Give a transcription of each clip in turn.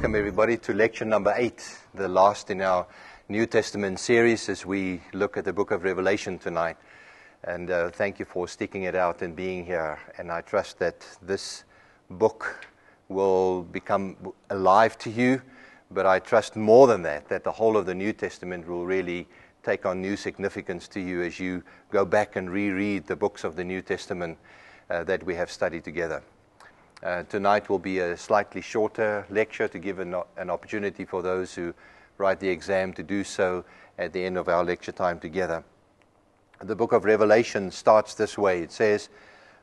Welcome, everybody, to lecture number eight, the last in our New Testament series as we look at the book of Revelation tonight. And uh, thank you for sticking it out and being here. And I trust that this book will become alive to you. But I trust more than that, that the whole of the New Testament will really take on new significance to you as you go back and reread the books of the New Testament uh, that we have studied together. Uh, tonight will be a slightly shorter lecture to give an, an, opportunity for those who write the exam to do so at the end of our lecture time together. The book of Revelation starts this way it says,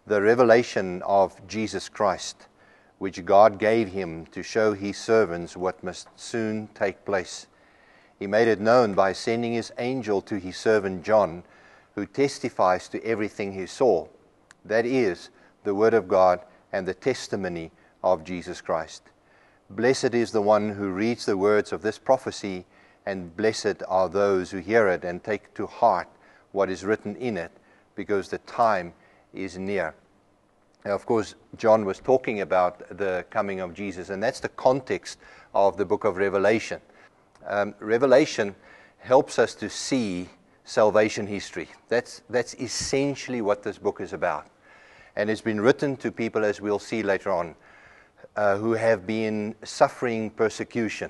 The revelation of Jesus Christ, which God gave him to show his servants what must soon take place. He made it known by sending his angel to his servant John, who testifies to everything he saw. That is, the Word of God and the testimony of Jesus Christ. Blessed is the one who reads the words of this prophecy, and blessed are those who hear it and take to heart what is written in it, because the time is near. Now, of course, John was talking about the coming of Jesus, and that's the context of the book of Revelation. Um, Revelation helps us to see salvation history. That's, that's essentially what this book is about and it's been written to people, as we'll see later on, uh, who have been suffering persecution.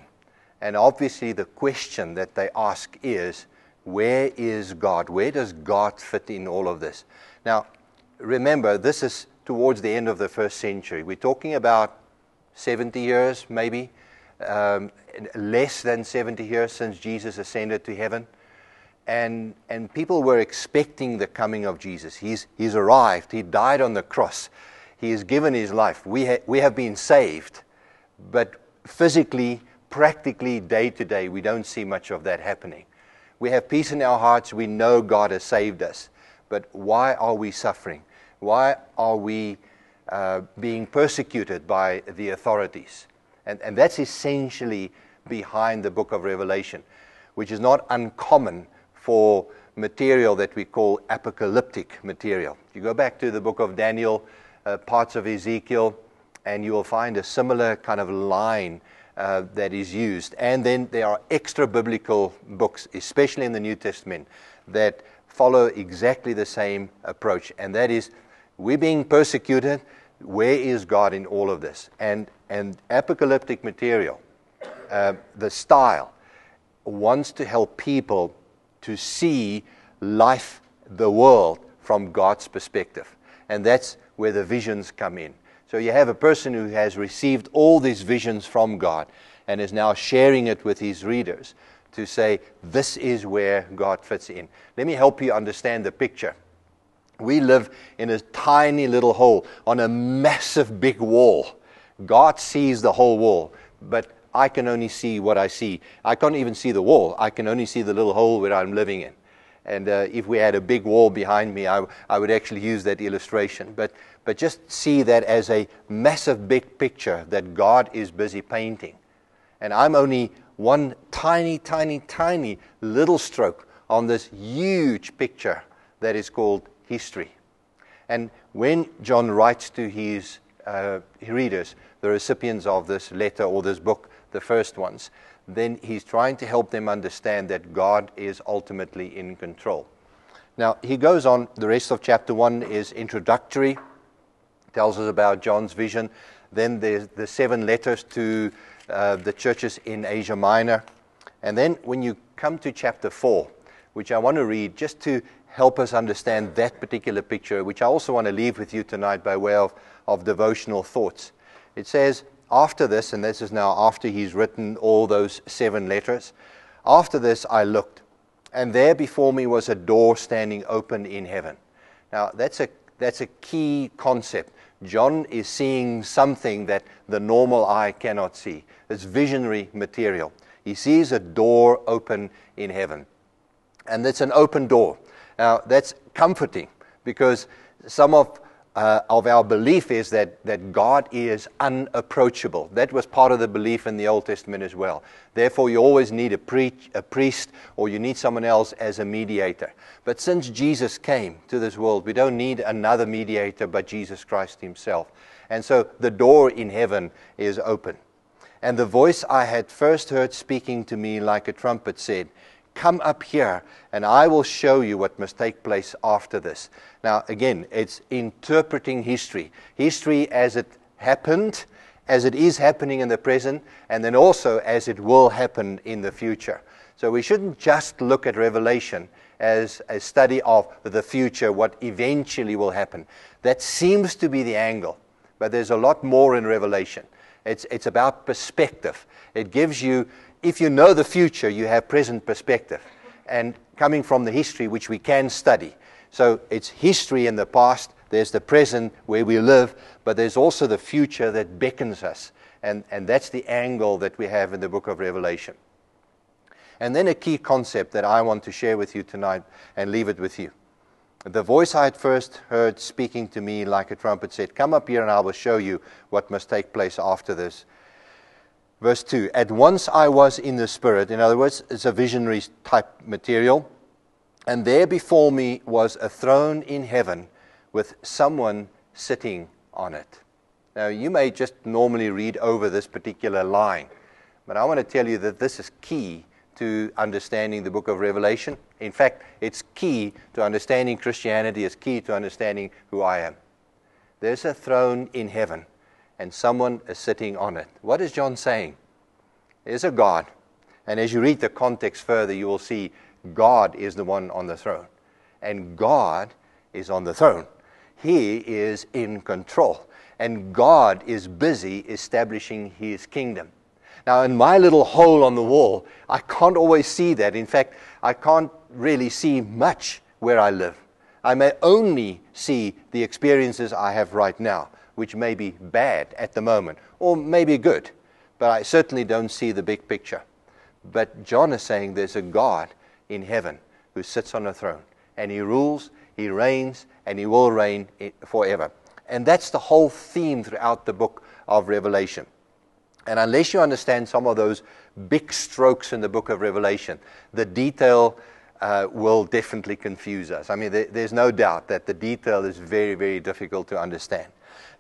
And obviously, the question that they ask is, where is God? Where does God fit in all of this? Now, remember, this is towards the end of the first century. We're talking about 70 years, maybe, um, less than 70 years since Jesus ascended to heaven and, and people were expecting the coming of Jesus. He's, he's arrived, He died on the cross, He has given His life. We, ha- we have been saved, but physically, practically, day to day, we don't see much of that happening. We have peace in our hearts, we know God has saved us, but why are we suffering? Why are we uh, being persecuted by the authorities? And, and that's essentially behind the book of Revelation, which is not uncommon for material that we call apocalyptic material. You go back to the book of Daniel, uh, parts of Ezekiel, and you will find a similar kind of line uh, that is used. And then there are extra biblical books, especially in the New Testament, that follow exactly the same approach. And that is, we're being persecuted. Where is God in all of this? And, and apocalyptic material, uh, the style, wants to help people to see life, the world, from God's perspective. And that's where the visions come in. So you have a person who has received all these visions from God and is now sharing it with his readers to say, this is where God fits in. Let me help you understand the picture. We live in a tiny little hole on a massive big wall. God sees the whole wall, but I can only see what I see. I can't even see the wall. I can only see the little hole where I'm living in. And uh, if we had a big wall behind me, I, I would actually use that illustration. But, but just see that as a massive big picture that God is busy painting. And I'm only one tiny, tiny, tiny little stroke on this huge picture that is called history. And when John writes to his uh, readers, the recipients of this letter or this book, the first ones, then he's trying to help them understand that God is ultimately in control. Now, he goes on, the rest of chapter 1 is introductory, tells us about John's vision. Then there's the seven letters to uh, the churches in Asia Minor. And then when you come to chapter 4, which I want to read just to help us understand that particular picture, which I also want to leave with you tonight by way of, of devotional thoughts. It says, after this, and this is now after he's written all those seven letters, after this I looked, and there before me was a door standing open in heaven. Now, that's a, that's a key concept. John is seeing something that the normal eye cannot see. It's visionary material. He sees a door open in heaven. And it's an open door. Now, that's comforting because some of uh, of our belief is that, that God is unapproachable. That was part of the belief in the Old Testament as well. Therefore, you always need a, preach, a priest or you need someone else as a mediator. But since Jesus came to this world, we don't need another mediator but Jesus Christ Himself. And so the door in heaven is open. And the voice I had first heard speaking to me like a trumpet said, Come up here, and I will show you what must take place after this. Now, again, it's interpreting history. History as it happened, as it is happening in the present, and then also as it will happen in the future. So we shouldn't just look at Revelation as a study of the future, what eventually will happen. That seems to be the angle, but there's a lot more in Revelation. It's, it's about perspective. It gives you if you know the future, you have present perspective. And coming from the history, which we can study. So it's history in the past, there's the present where we live, but there's also the future that beckons us. And, and that's the angle that we have in the book of Revelation. And then a key concept that I want to share with you tonight and leave it with you. The voice I had first heard speaking to me like a trumpet said, Come up here and I will show you what must take place after this. Verse 2 At once I was in the Spirit. In other words, it's a visionary type material. And there before me was a throne in heaven with someone sitting on it. Now, you may just normally read over this particular line, but I want to tell you that this is key to understanding the book of Revelation. In fact, it's key to understanding Christianity, it's key to understanding who I am. There's a throne in heaven and someone is sitting on it. What is John saying? There's a God. And as you read the context further, you will see God is the one on the throne. And God is on the throne. He is in control. And God is busy establishing his kingdom. Now, in my little hole on the wall, I can't always see that. In fact, I can't really see much where I live. I may only see the experiences I have right now which may be bad at the moment, or maybe good, but I certainly don't see the big picture. But John is saying there's a God in heaven who sits on a throne, and he rules, he reigns, and he will reign forever. And that's the whole theme throughout the book of Revelation. And unless you understand some of those big strokes in the book of Revelation, the detail uh, will definitely confuse us. I mean, there, there's no doubt that the detail is very, very difficult to understand.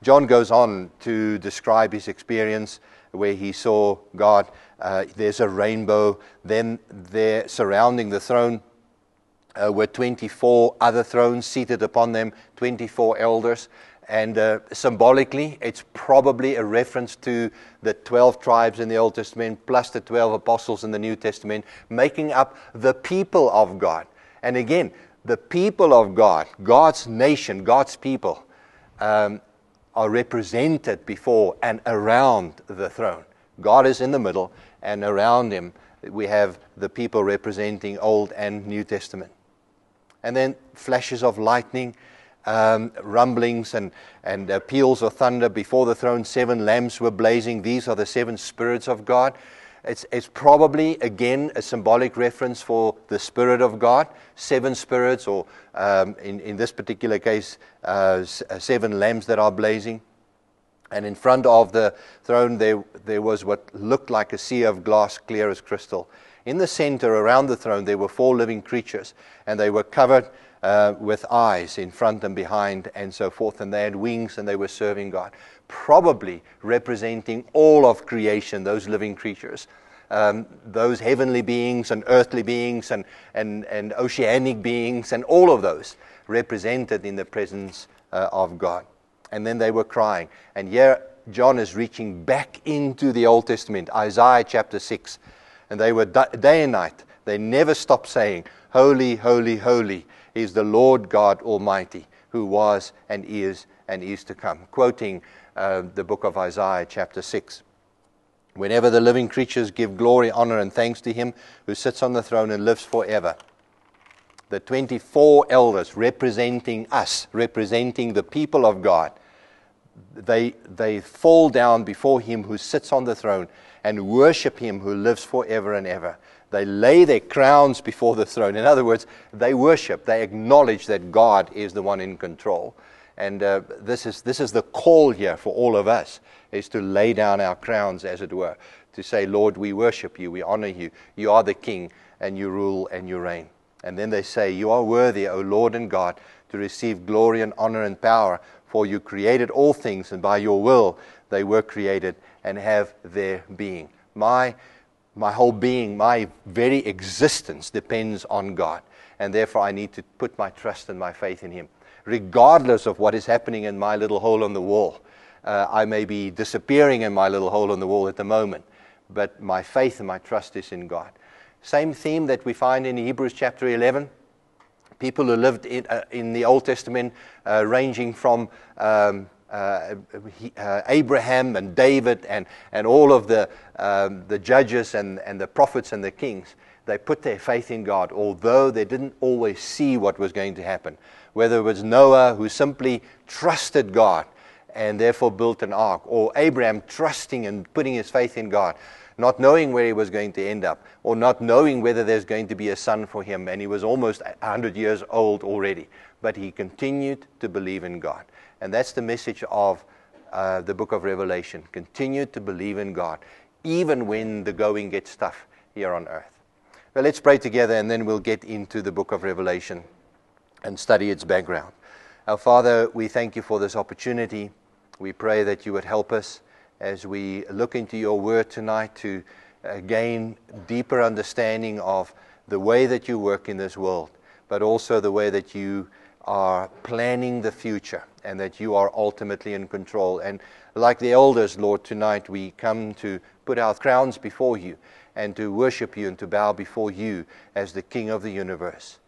John goes on to describe his experience where he saw God. Uh, there's a rainbow. Then there, surrounding the throne, uh, were 24 other thrones seated upon them, 24 elders. And uh, symbolically, it's probably a reference to the 12 tribes in the Old Testament plus the 12 apostles in the New Testament, making up the people of God. And again, the people of God, God's nation, God's people, um, are represented before and around the throne. God is in the middle, and around him we have the people representing Old and New Testament. And then flashes of lightning, um, rumblings, and, and uh, peals of thunder before the throne. Seven lamps were blazing. These are the seven spirits of God. It's, it's probably, again, a symbolic reference for the Spirit of God. Seven spirits, or um, in, in this particular case, uh, uh, seven lamps that are blazing. And in front of the throne, there, there was what looked like a sea of glass, clear as crystal. In the center, around the throne, there were four living creatures, and they were covered uh, with eyes in front and behind, and so forth. And they had wings, and they were serving God probably representing all of creation, those living creatures. Um, those heavenly beings and earthly beings and, and, and oceanic beings and all of those represented in the presence uh, of God. And then they were crying. And here John is reaching back into the Old Testament, Isaiah chapter 6. And they were day and night. They never stopped saying, Holy, holy, holy is the Lord God Almighty, who was and is and is to come. Quoting uh, the book of Isaiah, chapter 6. Whenever the living creatures give glory, honor, and thanks to him who sits on the throne and lives forever. The 24 elders representing us, representing the people of God, they, they fall down before him who sits on the throne and worship him who lives forever and ever. They lay their crowns before the throne. In other words, they worship, they acknowledge that God is the one in control. And uh, this, is, this is the call here for all of us, is to lay down our crowns, as it were, to say, Lord, we worship you, we honor you. You are the King, and you rule and you reign. And then they say, You are worthy, O Lord and God, to receive glory and honor and power, for you created all things, and by your will they were created and have their being. My, my whole being, my very existence depends on God. And therefore, I need to put my trust and my faith in Him. Regardless of what is happening in my little hole on the wall, uh, I may be disappearing in my little hole on the wall at the moment, but my faith and my trust is in God. Same theme that we find in Hebrews chapter 11 people who lived in, uh, in the Old Testament, uh, ranging from um, uh, he, uh, Abraham and David and, and all of the, um, the judges and, and the prophets and the kings. They put their faith in God, although they didn't always see what was going to happen. Whether it was Noah, who simply trusted God and therefore built an ark, or Abraham trusting and putting his faith in God not knowing where he was going to end up, or not knowing whether there's going to be a son for him. And he was almost 100 years old already. But he continued to believe in God. And that's the message of uh, the book of Revelation. Continue to believe in God, even when the going gets tough here on earth. Well, let's pray together, and then we'll get into the book of Revelation and study its background. Our Father, we thank you for this opportunity. We pray that you would help us as we look into your word tonight to uh, gain deeper understanding of the way that you work in this world, but also the way that you are planning the future and that you are ultimately in control. And like the elders, Lord, tonight we come to put our crowns before you and to worship you and to bow before you as the King of the universe.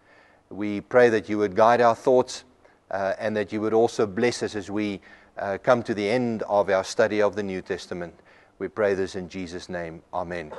We pray that you would guide our thoughts uh, and that you would also bless us as we uh, come to the end of our study of the New Testament. We pray this in Jesus' name. Amen.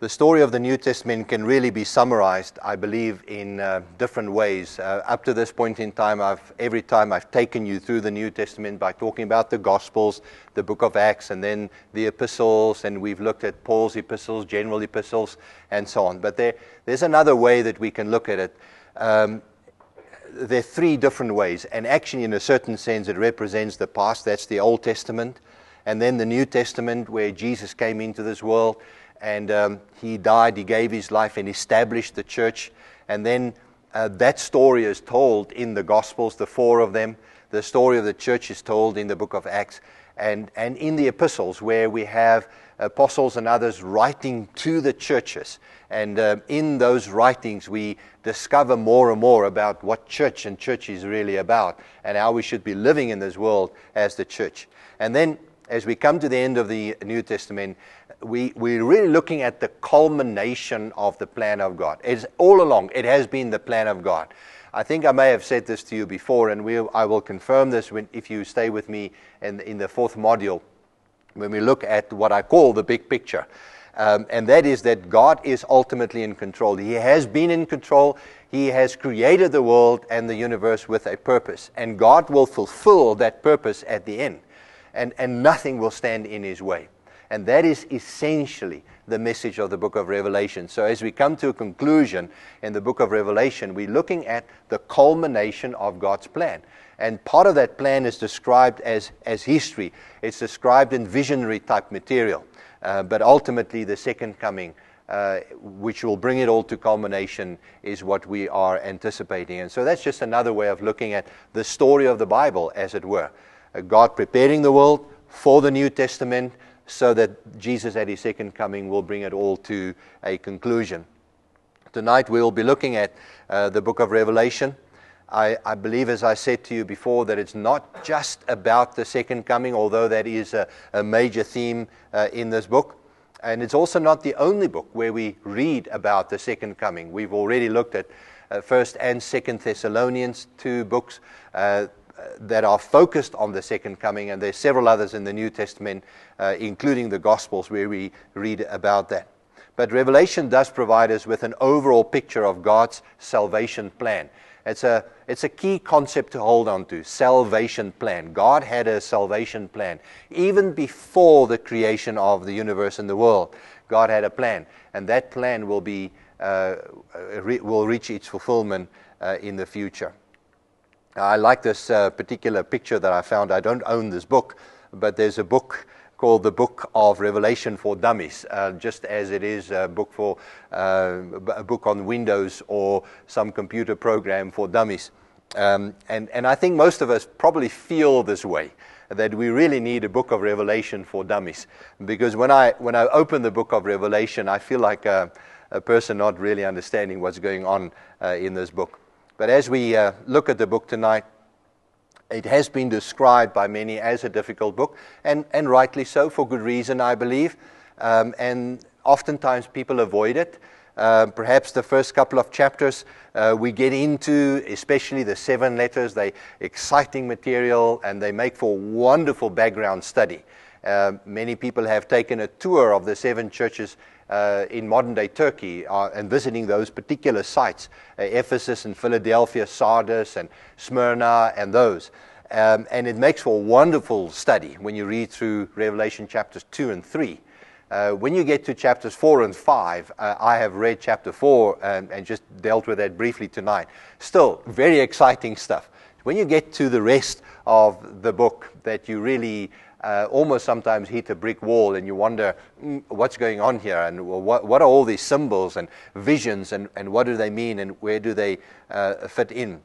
The story of the New Testament can really be summarized, I believe, in uh, different ways. Uh, up to this point in time, I've, every time I've taken you through the New Testament by talking about the Gospels, the book of Acts, and then the epistles, and we've looked at Paul's epistles, general epistles, and so on. But there, there's another way that we can look at it. Um, there are three different ways, and actually, in a certain sense, it represents the past. That's the Old Testament, and then the New Testament, where Jesus came into this world and um, he died, he gave his life, and established the church. And then uh, that story is told in the Gospels, the four of them. The story of the church is told in the book of Acts and, and in the epistles, where we have apostles and others writing to the churches. And uh, in those writings, we discover more and more about what church and church is really about and how we should be living in this world as the church. And then, as we come to the end of the New Testament, we, we're really looking at the culmination of the plan of God. It's all along, it has been the plan of God. I think I may have said this to you before, and we'll, I will confirm this when, if you stay with me in, in the fourth module when we look at what I call the big picture. Um, and that is that God is ultimately in control. He has been in control. He has created the world and the universe with a purpose. And God will fulfill that purpose at the end. And, and nothing will stand in his way. And that is essentially the message of the book of Revelation. So, as we come to a conclusion in the book of Revelation, we're looking at the culmination of God's plan. And part of that plan is described as, as history, it's described in visionary type material. Uh, but ultimately, the second coming, uh, which will bring it all to culmination, is what we are anticipating. And so that's just another way of looking at the story of the Bible, as it were. Uh, God preparing the world for the New Testament so that Jesus at his second coming will bring it all to a conclusion. Tonight we'll be looking at uh, the book of Revelation. I, I, believe, as I said to you before, that it's not just about the second coming, although that is a, a major theme uh, in this book. And it's also not the only book where we read about the second coming. We've already looked at uh, First and Second Thessalonians, two books uh, that are focused on the second coming, and there's several others in the New Testament, uh, including the Gospels, where we read about that. But Revelation does provide us with an overall picture of God's salvation plan. It's a, it's a key concept to hold on to salvation plan. God had a salvation plan. Even before the creation of the universe and the world, God had a plan. And that plan will, be, uh, re- will reach its fulfillment uh, in the future. I like this uh, particular picture that I found. I don't own this book, but there's a book called the Book of Revelation for Dummies, uh, just as it is a book for uh, a book on Windows or some computer program for dummies. Um, and, and I think most of us probably feel this way that we really need a book of Revelation for dummies. Because when I, when I open the book of Revelation, I feel like a, a person not really understanding what's going on uh, in this book. But as we uh, look at the book tonight, it has been described by many as a difficult book, and, and rightly so, for good reason, I believe. Um, and oftentimes people avoid it. Uh, perhaps the first couple of chapters uh, we get into, especially the seven letters, they exciting material and they make for wonderful background study. Uh, many people have taken a tour of the seven churches uh, in modern day Turkey uh, and visiting those particular sites uh, Ephesus and Philadelphia, Sardis and Smyrna, and those. Um, and it makes for a wonderful study when you read through Revelation chapters 2 and 3. Uh, when you get to chapters 4 and 5, uh, I have read chapter 4 and, and, just dealt with that briefly tonight. Still, very exciting stuff. When you get to the rest of the book, that you really uh, almost sometimes hit a brick wall and you wonder mm, what's going on here and what, what, are all these symbols and visions and, and what do they mean and where do they uh, fit in.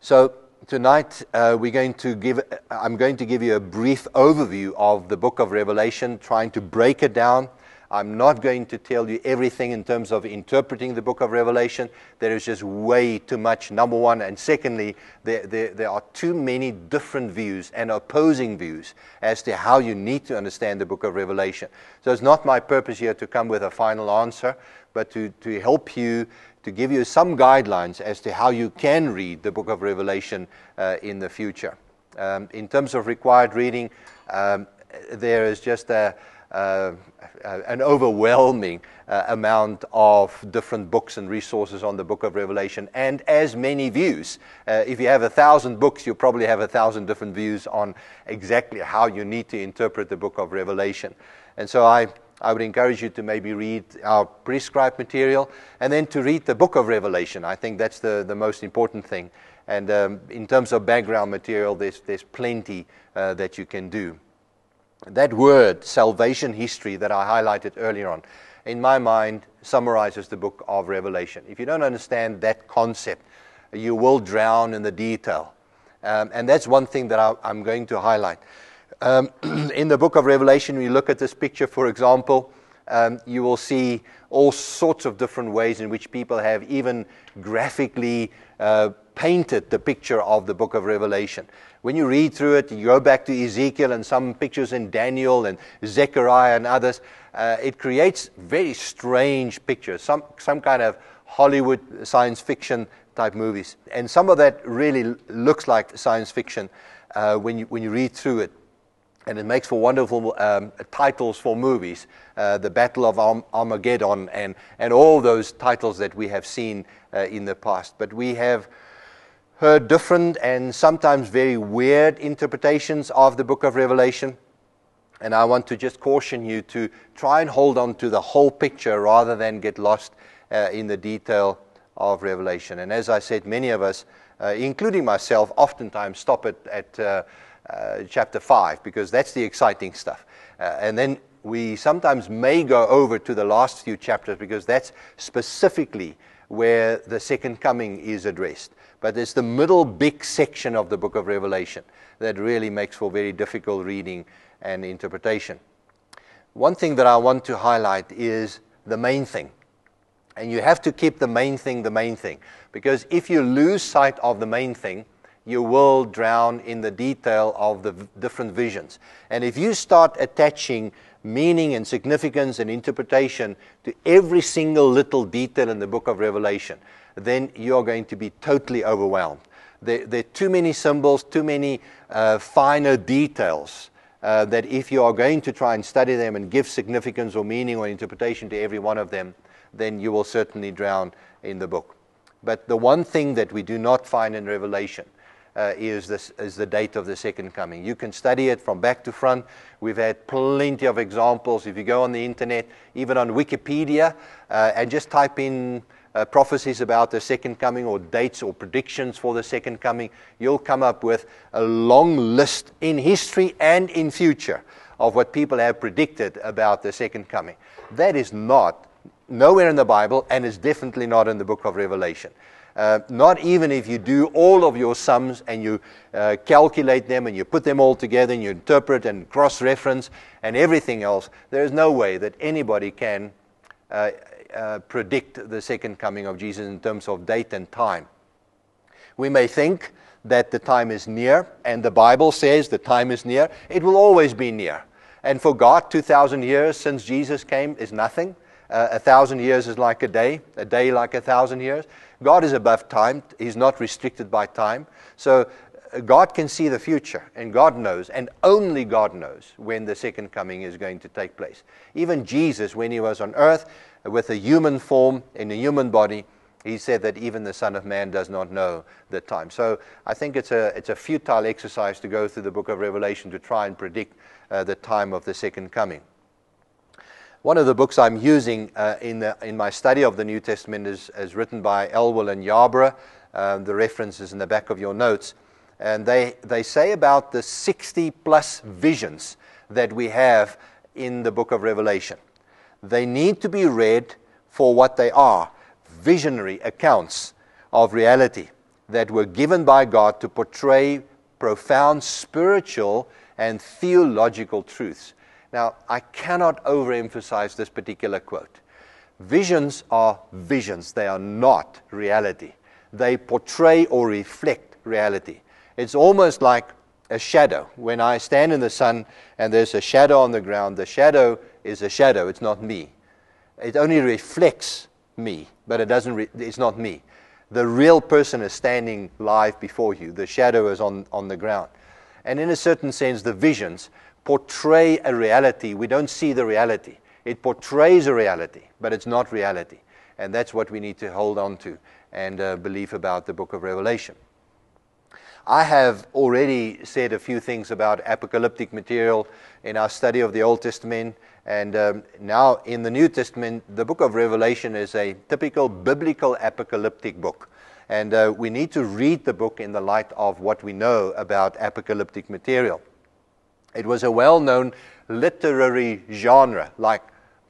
So, tonight uh, we're going to give i'm going to give you a brief overview of the book of revelation trying to break it down i'm not going to tell you everything in terms of interpreting the book of revelation. There is just way too much number one. And secondly there, there, there are too many different views and opposing views as to how you need to understand the book of revelation. So it's not my purpose here to come with a final answer but to, to help you to give you some guidelines as to how you can read the book of Revelation uh, in the future. Um, in terms of required reading, um, there is just a, uh, an overwhelming uh, amount of different books and resources on the book of Revelation, and as many views. Uh, if you have a thousand books, you probably have a thousand different views on exactly how you need to interpret the book of Revelation. And so I I would encourage you to maybe read our prescribed material and then to read the book of Revelation. I think that's the, the most important thing. And um, in terms of background material, there's, there's plenty uh, that you can do. That word, salvation history, that I highlighted earlier on, in my mind, summarizes the book of Revelation. If you don't understand that concept, you will drown in the detail. Um, and that's one thing that I, I'm going to highlight. Um, in the book of Revelation, we look at this picture, for example, um, you will see all sorts of different ways in which people have even graphically uh, painted the picture of the book of Revelation. When you read through it, you go back to Ezekiel and some pictures in Daniel and Zechariah and others, uh, it creates very strange pictures, some, some kind of Hollywood science fiction type movies. And some of that really looks like science fiction uh, when, you, when you read through it and it makes for wonderful um, titles for movies. Uh, the Battle of Armageddon and, and all those titles that we have seen uh, in the past. But we have heard different and sometimes very weird interpretations of the book of Revelation. And I want to just caution you to try and hold on to the whole picture rather than get lost uh, in the detail of Revelation. And as I said, many of us, uh, including myself, oftentimes stop at, at uh, uh, chapter 5, because that's the exciting stuff. Uh, and then we sometimes may go over to the last few chapters because that's specifically where the second coming is addressed. But it's the middle big section of the book of Revelation that really makes for very difficult reading and interpretation. One thing that I want to highlight is the main thing. And you have to keep the main thing the main thing. Because if you lose sight of the main thing, you will drown in the detail of the different visions. And if you start attaching meaning and significance and interpretation to every single little detail in the book of Revelation, then you're going to be totally overwhelmed. There, there are too many symbols, too many uh, finer details. Uh, that if you are going to try and study them and give significance or meaning or interpretation to every one of them, then you will certainly drown in the book. But the one thing that we do not find in Revelation uh, is, this, is the date of the second coming. You can study it from back to front. We've had plenty of examples. If you go on the internet, even on Wikipedia, uh, and just type in uh, prophecies about the second coming or dates or predictions for the second coming, you'll come up with a long list in history and in future of what people have predicted about the second coming. That is not nowhere in the Bible and is definitely not in the book of Revelation. Uh, not even if you do all of your sums and you uh, calculate them and you put them all together and you interpret and cross reference and everything else, there is no way that anybody can uh, uh, predict the second coming of Jesus in terms of date and time. We may think that the time is near, and the Bible says the time is near. It will always be near. And for God, 2,000 years since Jesus came is nothing. Uh, a thousand years is like a day, a day like a thousand years. God is above time, He's not restricted by time. So uh, God can see the future, and God knows, and only God knows when the second coming is going to take place. Even Jesus, when He was on earth with a human form, in a human body, he said that even the Son of Man does not know the time. So I think it's a, it's a futile exercise to go through the book of Revelation to try and predict uh, the time of the second coming. One of the books I'm using uh, in, the, in my study of the New Testament is, is written by Elwell and Yarbrough. Um, the reference is in the back of your notes. And they, they say about the 60 plus visions that we have in the book of Revelation. They need to be read for what they are visionary accounts of reality that were given by God to portray profound spiritual and theological truths. Now, I cannot overemphasize this particular quote. Visions are visions, they are not reality. They portray or reflect reality. It's almost like a shadow. When I stand in the sun and there's a shadow on the ground, the shadow is a shadow, it's not me. It only reflects me, but it doesn't it's not me. The real person is standing live before you, the shadow is on, on the ground. And in a certain sense, the visions portray a reality. We don't see the reality. It portrays a reality, but it's not reality. And that's what we need to hold on to and uh, believe about the book of Revelation. I have already said a few things about apocalyptic material in our study of the Old Testament. And um, now in the New Testament, the book of Revelation is a typical biblical apocalyptic book. And uh, we need to read the book in the light of what we know about apocalyptic material. It was a well known literary genre, like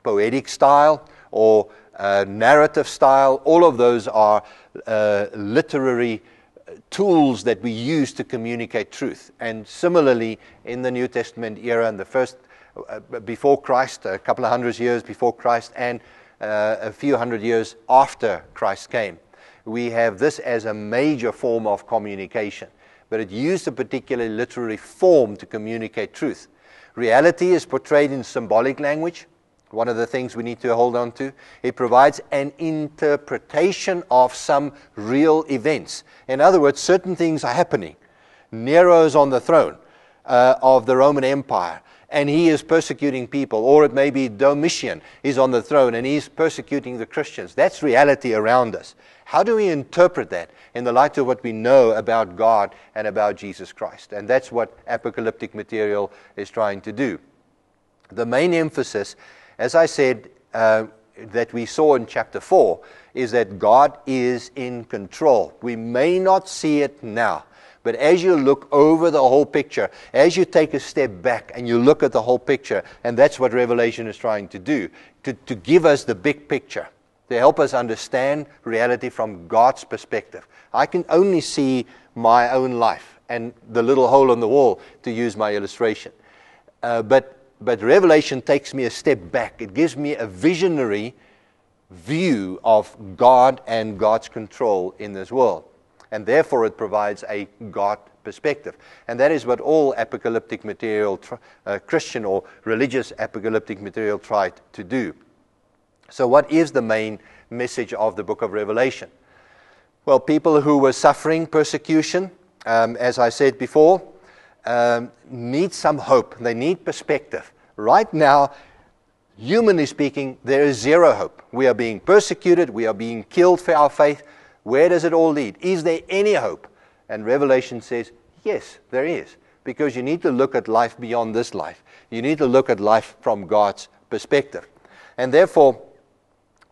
poetic style or uh, narrative style. All of those are uh, literary uh, tools that we use to communicate truth. And similarly, in the New Testament era, in the first, before Christ, a couple of hundred years before Christ, and uh, a few hundred years after Christ came, we have this as a major form of communication but it used a particular literary form to communicate truth. Reality is portrayed in symbolic language, one of the things we need to hold on to. It provides an interpretation of some real events. In other words, certain things are happening. Nero is on the throne uh, of the Roman Empire and he is persecuting people. Or it may be Domitian is on the throne and he's persecuting the Christians. That's reality around us. How do we interpret that in the light of what we know about God and about Jesus Christ? And that's what apocalyptic material is trying to do. The main emphasis, as I said, uh, that we saw in chapter 4 is that God is in control. We may not see it now, but as you look over the whole picture, as you take a step back and you look at the whole picture, and that's what Revelation is trying to do, to, to give us the big picture, to help us understand reality from God's perspective. I can only see my own life and the little hole in the wall, to use my illustration. Uh, but, but Revelation takes me a step back. It gives me a visionary view of God and God's control in this world and therefore it provides a God perspective. And that is what all apocalyptic material, uh, Christian or religious apocalyptic material, tried to do. So, what is the main message of the book of Revelation? Well, people who were suffering persecution, um, as I said before, um, need some hope. They need perspective. Right now, humanly speaking, there is zero hope. We are being persecuted, we are being killed for our faith. Where does it all lead? Is there any hope? And Revelation says, yes, there is. Because you need to look at life beyond this life. You need to look at life from God's perspective. And therefore,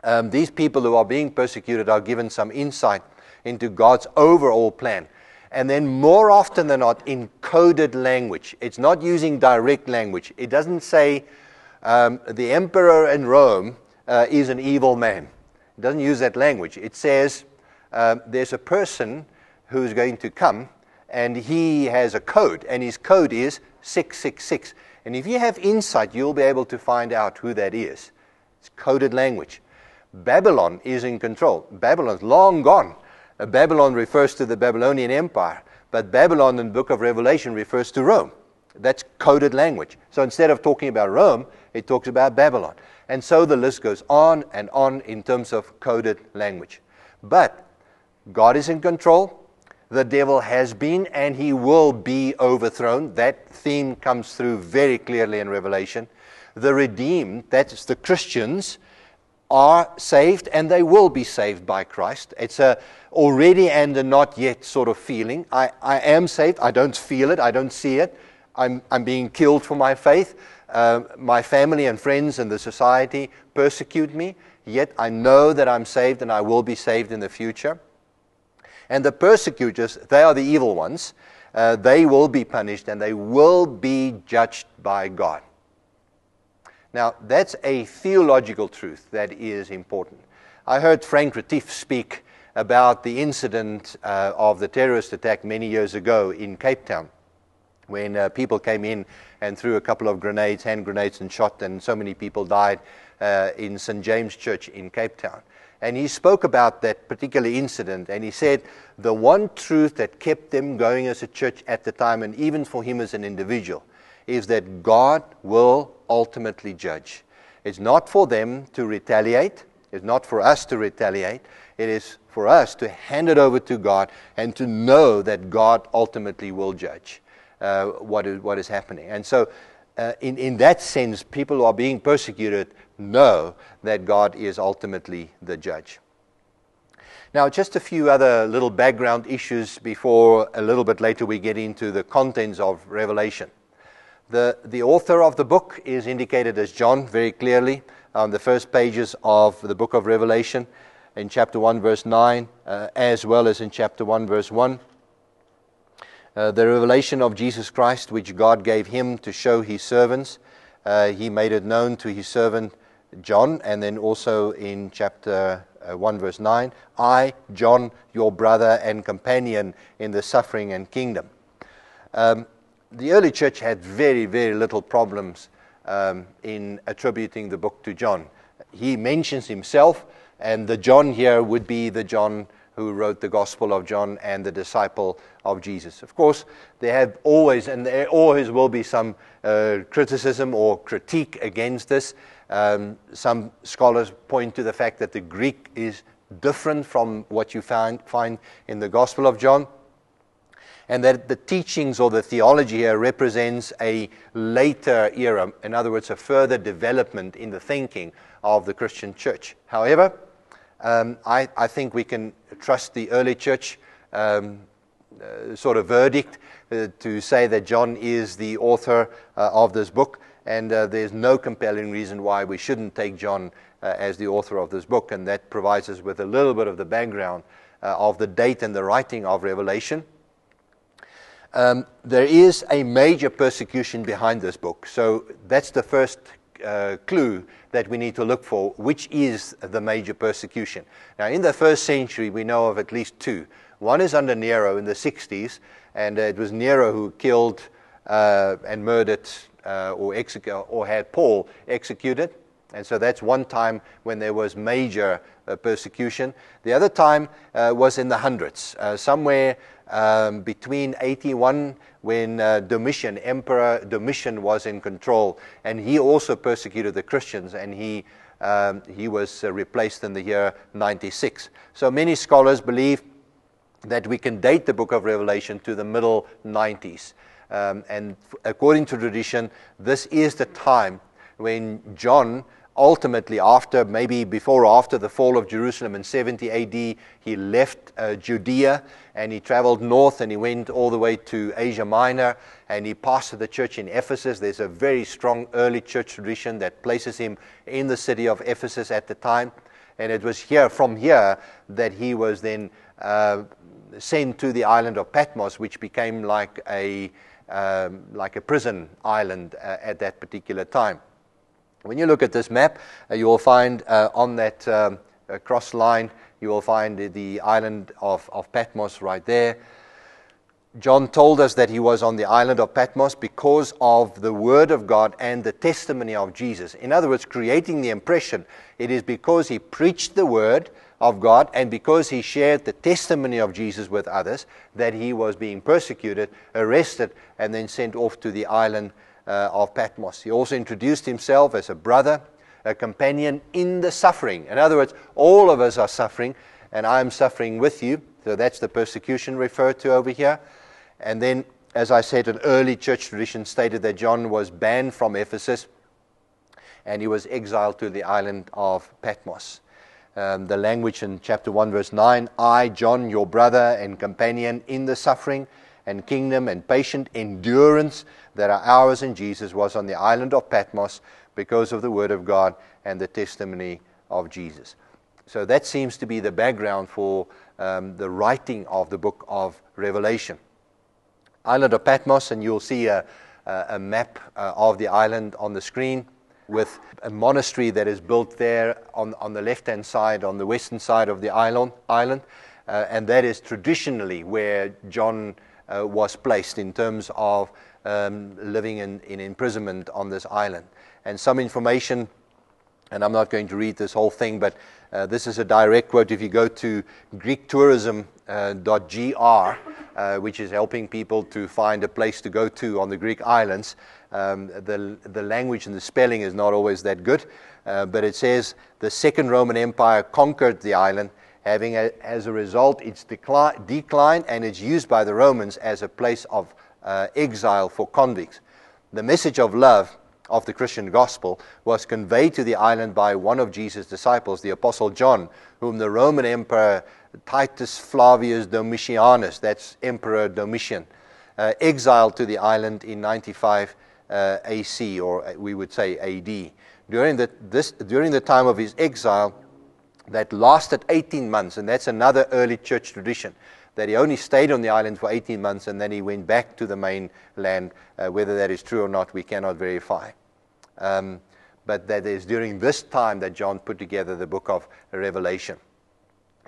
um, these people who are being persecuted are given some insight into God's overall plan. And then, more often than not, in coded language. It's not using direct language. It doesn't say um, the emperor in Rome uh, is an evil man. It doesn't use that language. It says um, there's a person who's going to come and he has a code, and his code is 666. And if you have insight, you'll be able to find out who that is. It's coded language. Babylon is in control. Babylon's long gone. Uh, Babylon refers to the Babylonian Empire, but Babylon in the book of Revelation refers to Rome. That's coded language. So instead of talking about Rome, it talks about Babylon. And so the list goes on and on in terms of coded language. But God is in control the devil has been and he will be overthrown. That theme comes through very clearly in Revelation. The redeemed, that's the Christians, are saved and they will be saved by Christ. It's a already and a not yet sort of feeling. I, I am saved. I don't feel it. I don't see it. I'm, I'm being killed for my faith. Uh, my family and friends and the society persecute me. Yet I know that I'm saved and I will be saved in the future. And the persecutors, they are the evil ones. Uh, they will be punished and they will be judged by God. Now, that's a theological truth that is important. I heard Frank Retief speak about the incident uh, of the terrorist attack many years ago in Cape Town when uh, people came in and threw a couple of grenades, hand grenades, and shot, and so many people died uh, in St. James Church in Cape Town. And he spoke about that particular incident, and he said the one truth that kept them going as a church at the time, and even for him as an individual, is that God will ultimately judge. It's not for them to retaliate, it's not for us to retaliate. It is for us to hand it over to God and to know that God ultimately will judge uh, what, is, what is happening. And so, uh, in, in that sense, people who are being persecuted know that God is ultimately the judge. Now, just a few other little background issues before a little bit later we get into the contents of Revelation. The, the author of the book is indicated as John very clearly on the first pages of the book of Revelation in chapter 1, verse 9, uh, as well as in chapter 1, verse 1. Uh, the revelation of Jesus Christ, which God gave him to show his servants, uh, he made it known to his servant John, and then also in chapter uh, 1, verse 9, I, John, your brother and companion in the suffering and kingdom. Um, the early church had very, very little problems um, in attributing the book to John. He mentions himself, and the John here would be the John who wrote the Gospel of John and the disciple of Jesus. Of course, there have always, and there always will be some uh, criticism or critique against this. Um, some scholars point to the fact that the Greek is different from what you find, find in the Gospel of John, and that the teachings or the theology here represents a later era, in other words, a further development in the thinking of the Christian church. However, um, I, I, think we can trust the early church um, uh, sort of verdict uh, to say that John is the author uh, of this book and uh, there's no compelling reason why we shouldn't take John uh, as the author of this book, and that provides us with a little bit of the background uh, of the date and the writing of Revelation. Um, there is a major persecution behind this book, so that's the first uh, clue that we need to look for, which is the major persecution. Now, in the first century, we know of at least two. One is under Nero in the 60s, and it was Nero who killed uh, and murdered uh, or, or had Paul executed. And so that's one time when there was major uh, persecution. The other time uh, was in the hundreds, uh, somewhere um, between 81 when uh, Domitian, Emperor Domitian, was in control, and he also persecuted the Christians, and he um, he was uh, replaced in the year 96. So many scholars believe that we can date the book of Revelation to the middle 90s. Um, and according to tradition, this is the time when John ultimately, after maybe before or after the fall of Jerusalem in 70 AD, he left uh, Judea and he traveled north and he went all the way to Asia Minor and he pastored the church in Ephesus. There's a very strong early church tradition that places him in the city of Ephesus at the time. And it was here, from here, that he was then uh, sent to the island of Patmos, which became like a um, like a prison island uh, at that particular time. When you look at this map, uh, you will find uh, on that um, uh, cross line, you will find the, island of, of Patmos right there. John told us that he was on the island of Patmos because of the Word of God and the testimony of Jesus. In other words, creating the impression it is because he preached the Word of God and because he shared the testimony of Jesus with others that he was being persecuted, arrested, and then sent off to the island uh, of Patmos. He also introduced himself as a brother, a companion in the suffering. In other words, all of us are suffering, and I am suffering with you. So that's the persecution referred to over here. And then, as I said, an early church tradition stated that John was banned from Ephesus and he was exiled to the island of Patmos. Um, the language in chapter 1, verse 9 I, John, your brother and companion in the suffering and kingdom and patient endurance that are ours in Jesus, was on the island of Patmos because of the word of God and the testimony of Jesus. So that seems to be the background for um, the writing of the book of Revelation island of Patmos, and you'll see a, a map uh, of the island on the screen with a monastery that is built there on, on the left hand side, on the western side of the island. island uh, and that is traditionally where John uh, was placed in terms of um, living in, in imprisonment on this island. And some information, and I'm not going to read this whole thing, but uh, this is a direct quote. If you go to GreekTourism.gr, uh, uh, which is helping people to find a place to go to on the Greek islands, um, the, the language and the spelling is not always that good, uh, but it says the Second Roman Empire conquered the island, having a, as a result its decline, and it's used by the Romans as a place of uh, exile for convicts. The message of love of the Christian gospel was conveyed to the island by one of Jesus' disciples, the Apostle John, whom the Roman Emperor Titus Flavius Domitianus, that's Emperor Domitian, uh, exiled to the island in 95 uh, AC, or uh, we would say AD. During the, this, during the time of his exile, that lasted 18 months, and that's another early church tradition that he only stayed on the island for 18 months and then he went back to the mainland. Uh, whether that is true or not, we cannot verify. Um, but that is during this time that John put together the book of Revelation.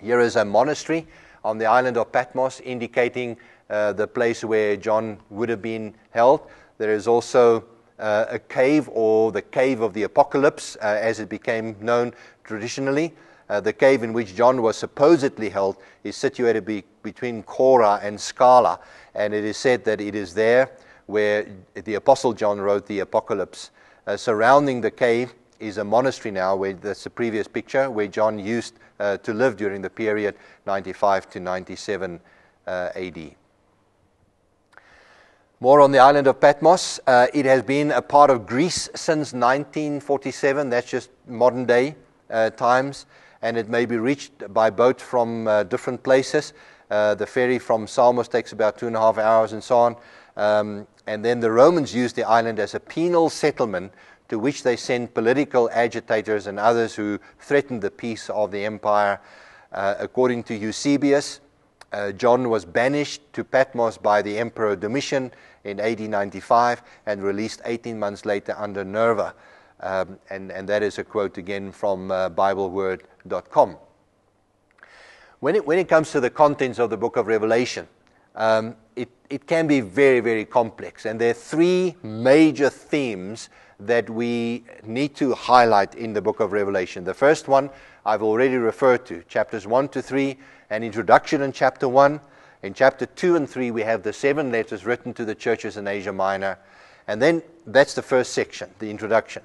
Here is a monastery on the island of Patmos indicating uh, the place where John would have been held. There is also uh, a cave or the cave of the apocalypse, uh, as it became known traditionally. Uh, the cave in which John was supposedly held is situated be- between Chora and Scala, and it is said that it is there where the Apostle John wrote the Apocalypse. Uh, surrounding the cave is a monastery now, where that's the previous picture, where John used uh, to live during the period 95 to 97 uh, AD. More on the island of Patmos. Uh, it has been a part of Greece since 1947. That's just modern day uh, times and it may be reached by boat from uh, different places. Uh, the ferry from Samos takes about two and a half hours and so on. Um, and then the Romans used the island as a penal settlement to which they sent political agitators and others who threatened the peace of the empire. Uh, according to Eusebius, uh, John was banished to Patmos by the Emperor Domitian in AD 95 and released 18 months later under Nerva. Um, and, and that is a quote again from uh, When it, when it comes to the contents of the book of Revelation, um, it, it can be very, very complex. And there are three major themes that we need to highlight in the book of Revelation. The first one I've already referred to, chapters 1 to 3, an introduction in chapter 1. In chapter 2 and 3, we have the seven letters written to the churches in Asia Minor. And then that's the first section, the introduction.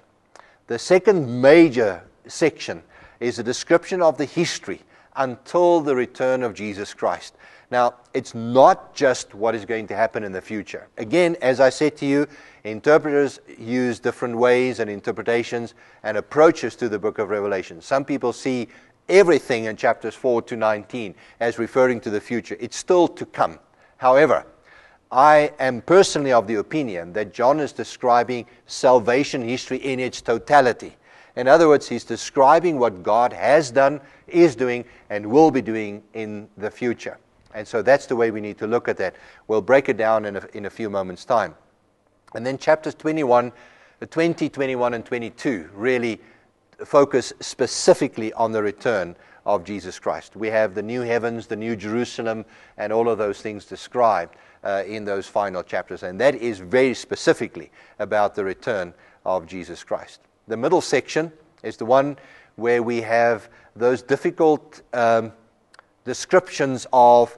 The second major section is a description of the history until the return of Jesus Christ. Now, it's not just what is going to happen in the future. Again, as I said to you, interpreters use different ways and interpretations and approaches to the book of Revelation. Some people see everything in chapters 4 to 19 as referring to the future. It's still to come. However, I am personally of the opinion that John is describing salvation history in its totality. In other words, he's describing what God has done, is doing, and will be doing in the future. And so that's the way we need to look at that. We'll break it down in a, in a few moments' time. And then chapters 21, 20, 21, and 22 really focus specifically on the return of Jesus Christ. We have the new heavens, the new Jerusalem, and all of those things described uh, in those final chapters. And that is very specifically about the return of Jesus Christ. The middle section is the one where we have those difficult um, descriptions of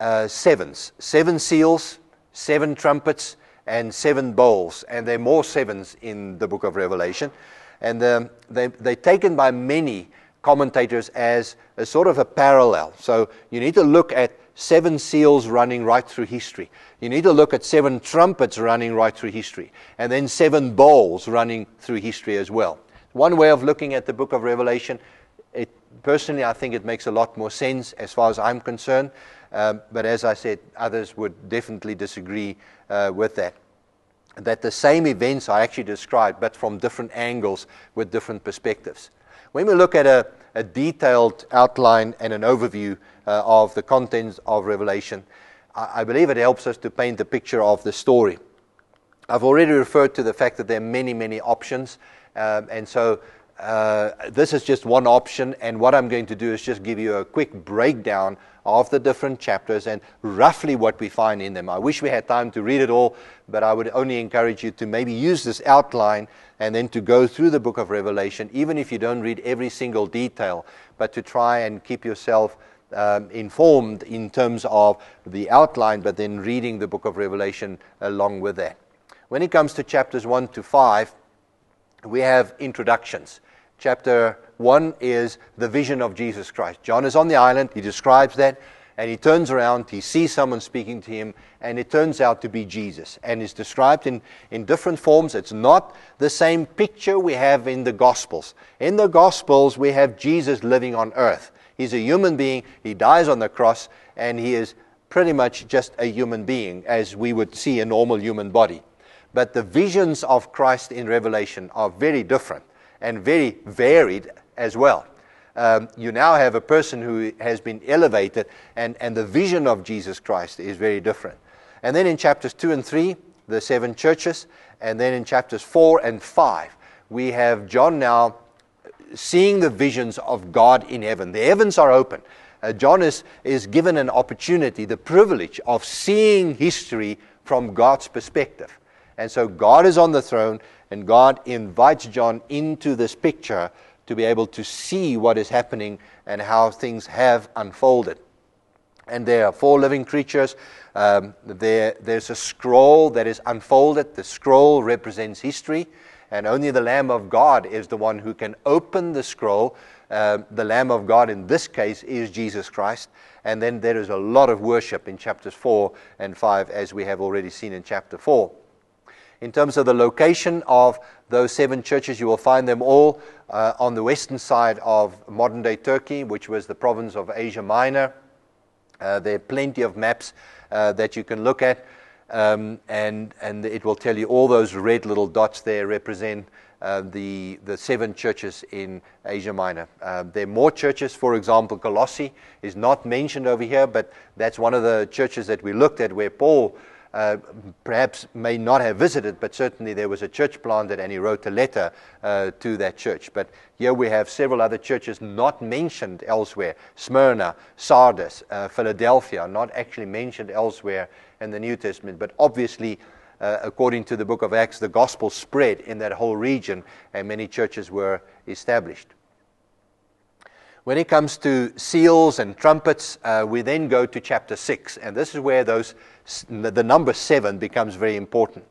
uh, sevens seven seals, seven trumpets, and seven bowls. And there are more sevens in the book of Revelation. And um, they, they're taken by many commentators as a sort of a parallel. So you need to look at seven seals running right through history. You need to look at seven trumpets running right through history. And then seven bowls running through history as well. One way of looking at the book of Revelation, it, personally, I think it makes a lot more sense as far as I'm concerned. Um, but as I said, others would definitely disagree uh, with that. That the same events are actually described, but from different angles with different perspectives. When we look at a, a detailed outline and an overview uh, of the contents of Revelation, I, I believe it helps us to paint the picture of the story. I've already referred to the fact that there are many, many options. Um, and so uh, this is just one option, and what I'm going to do is just give you a quick breakdown of the different chapters and roughly what we find in them. I wish we had time to read it all, but I would only encourage you to maybe use this outline and then to go through the book of Revelation, even if you don't read every single detail, but to try and keep yourself um, informed in terms of the outline, but then reading the book of Revelation along with that. When it comes to chapters 1 to 5, we have introductions. Chapter 1 is the vision of Jesus Christ. John is on the island, he describes that, and he turns around, he sees someone speaking to him, and it turns out to be Jesus. And it's described in, in different forms. It's not the same picture we have in the Gospels. In the Gospels, we have Jesus living on earth. He's a human being, he dies on the cross, and he is pretty much just a human being, as we would see a normal human body. But the visions of Christ in Revelation are very different and very varied as well. Um, you now have a person who has been elevated, and, and the vision of Jesus Christ is very different. And then in chapters 2 and 3, the seven churches, and then in chapters 4 and 5, we have John now seeing the visions of God in heaven. The heavens are open. Uh, John is, is given an opportunity, the privilege of seeing history from God's perspective. And so God is on the throne, and God invites John into this picture to be able to see what is happening and how things have unfolded. And there are four living creatures. Um, there, there's a scroll that is unfolded. The scroll represents history, and only the Lamb of God is the one who can open the scroll. Uh, the Lamb of God in this case is Jesus Christ. And then there is a lot of worship in chapters 4 and 5, as we have already seen in chapter 4. In terms of the location of those seven churches, you will find them all uh, on the western side of modern day Turkey, which was the province of Asia Minor. Uh, there are plenty of maps uh, that you can look at, um, and, and it will tell you all those red little dots there represent uh, the, the seven churches in Asia Minor. Uh, there are more churches, for example, Colossae is not mentioned over here, but that's one of the churches that we looked at where Paul uh, perhaps may not have visited, but certainly there was a church planted and he wrote a letter uh, to that church. But here we have several other churches not mentioned elsewhere Smyrna, Sardis, uh, Philadelphia, not actually mentioned elsewhere in the New Testament, but obviously. Uh, according to the book of Acts, the gospel spread in that whole region and many churches were established. When it comes to seals and trumpets, uh, we then go to chapter 6, and this is where those, the number 7 becomes very important.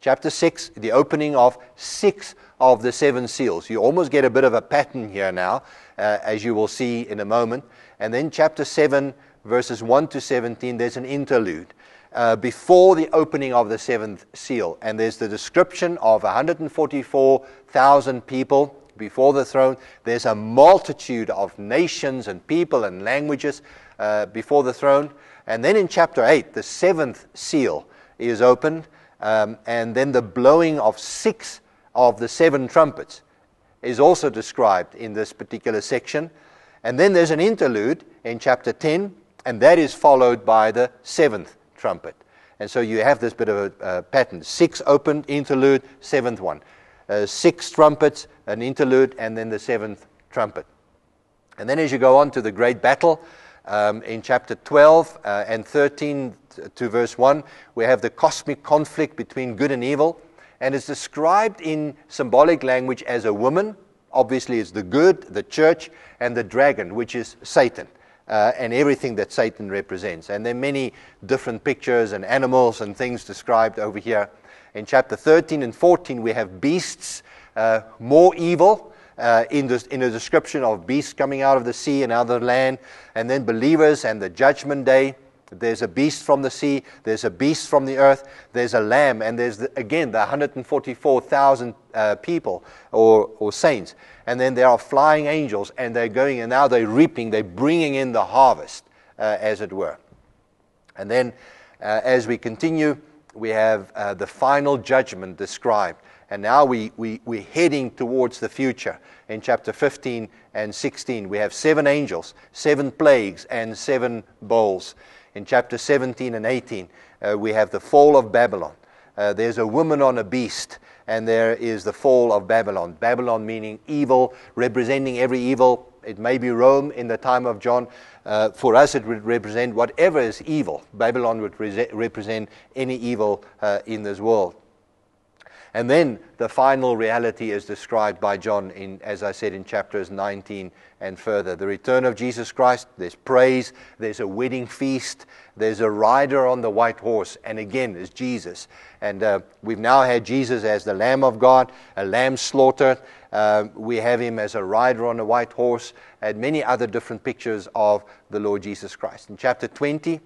Chapter 6, the opening of six of the seven seals. You almost get a bit of a pattern here now, uh, as you will see in a moment. And then chapter 7, verses 1 to 17, there's an interlude. Uh, before the opening of the seventh seal. And there's the description of 144,000 people before the throne. There's a multitude of nations and people and languages uh, before the throne. And then in chapter 8, the seventh seal is opened, um, and then the blowing of six of the seven trumpets is also described in this particular section. And then there's an interlude in chapter 10, and that is followed by the seventh trumpet. And so you have this bit of a, a pattern six opened, interlude, seventh one. uh, six trumpets, an interlude, and then the seventh trumpet. And then as you go on to the great battle um, in chapter 12 uh, and 13 to verse 1, we have the cosmic conflict between good and evil. And it's described in symbolic language as a woman. Obviously, it's the good, the church, and the dragon, which is Satan. Uh, and everything that Satan represents. And there are many different pictures and animals and things described over here. In chapter 13 and 14, we have beasts, uh, more evil, uh, in, the, in a description of beasts coming out of the sea and out of the land, and then believers and the judgment day. There's a beast from the sea, there's a beast from the earth, there's a lamb, and there's, the, again, the 144,000 uh, people or, or saints. And then there are flying angels, and they're going, and now they're reaping, they're bringing in the harvest, uh, as it were. And then uh, as we continue, we have uh, the final judgment described. And now we, we, we're heading towards the future. In chapter 15 and 16, we have seven angels, seven plagues, and seven bowls. In chapter 17 and 18, uh, we have the fall of Babylon. Uh, there's a woman on a beast, and there is the fall of Babylon. Babylon meaning evil, representing every evil. It may be Rome in the time of John. Uh, for us, it would represent whatever is evil. Babylon would re- represent any evil uh, in this world. And then the final reality is described by John, in, as I said, in chapters 19 and further. The return of Jesus Christ, there's praise, there's a wedding feast, there's a rider on the white horse, and again, is Jesus. And uh, we've now had Jesus as the Lamb of God, a lamb slaughtered. Uh, we have him as a rider on a white horse, and many other different pictures of the Lord Jesus Christ. In chapter 20,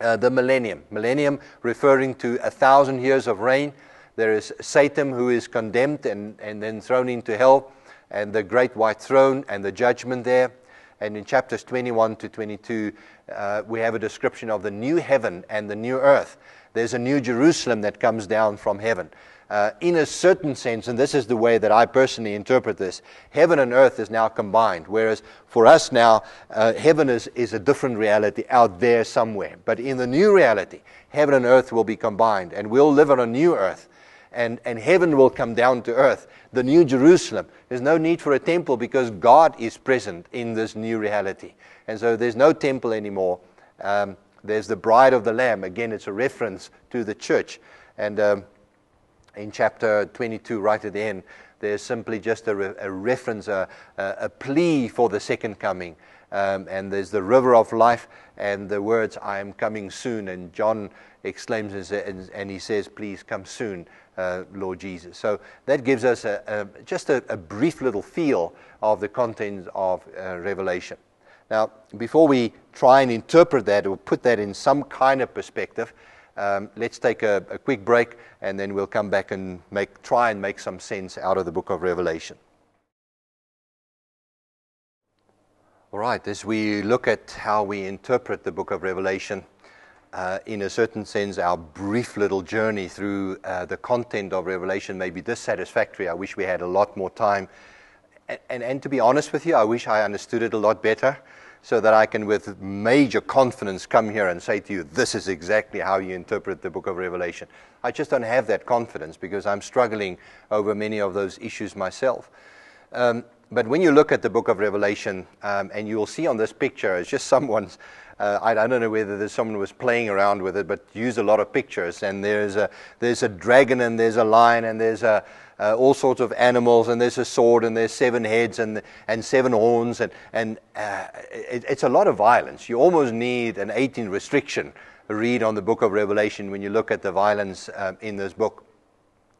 uh, the millennium. Millennium referring to a thousand years of reign. There is Satan who is condemned and, and then thrown into hell, and the great white throne and the judgment there. And in chapters 21 to 22, uh, we have a description of the new heaven and the new earth. There's a new Jerusalem that comes down from heaven. Uh, in a certain sense, and this is the way that I personally interpret this, heaven and earth is now combined. Whereas for us now, uh, heaven is, is a different reality out there somewhere. But in the new reality, heaven and earth will be combined, and we'll live on a new earth and, and heaven will come down to earth. The new Jerusalem. There's no need for a temple because God is present in this new reality. And so there's no temple anymore. Um, there's the bride of the Lamb. Again, it's a reference to the church. And um, in chapter 22, right at the end, there's simply just a, re- a reference, a, a, a, plea for the second coming. Um, and there's the river of life and the words, I am coming soon. And John exclaims and, he says, Please come soon uh, Lord Jesus. So that gives us a, a, just a, a, brief little feel of the contents of uh, Revelation. Now, before we try and interpret that or put that in some kind of perspective, um, let's take a, a, quick break and then we'll come back and make, try and make some sense out of the book of Revelation. All right, as we look at how we interpret the book of Revelation, uh, in a certain sense, our brief little journey through uh, the content of Revelation may be dissatisfactory. I wish we had a lot more time. And, and, and, to be honest with you, I wish I understood it a lot better so that I can, with major confidence, come here and say to you, this is exactly how you interpret the book of Revelation. I just don't have that confidence because I'm struggling over many of those issues myself. Um, but when you look at the book of Revelation, um, and you'll see on this picture, it's just someone's uh, I, I, don't know whether there's someone was playing around with it, but used a lot of pictures. And there's a, there's a dragon, and there's a lion, and there's a, uh, all sorts of animals, and there's a sword, and there's seven heads and, and seven horns, and, and uh, it, it's a lot of violence. You almost need an 18 restriction read on the book of Revelation when you look at the violence um, in this book.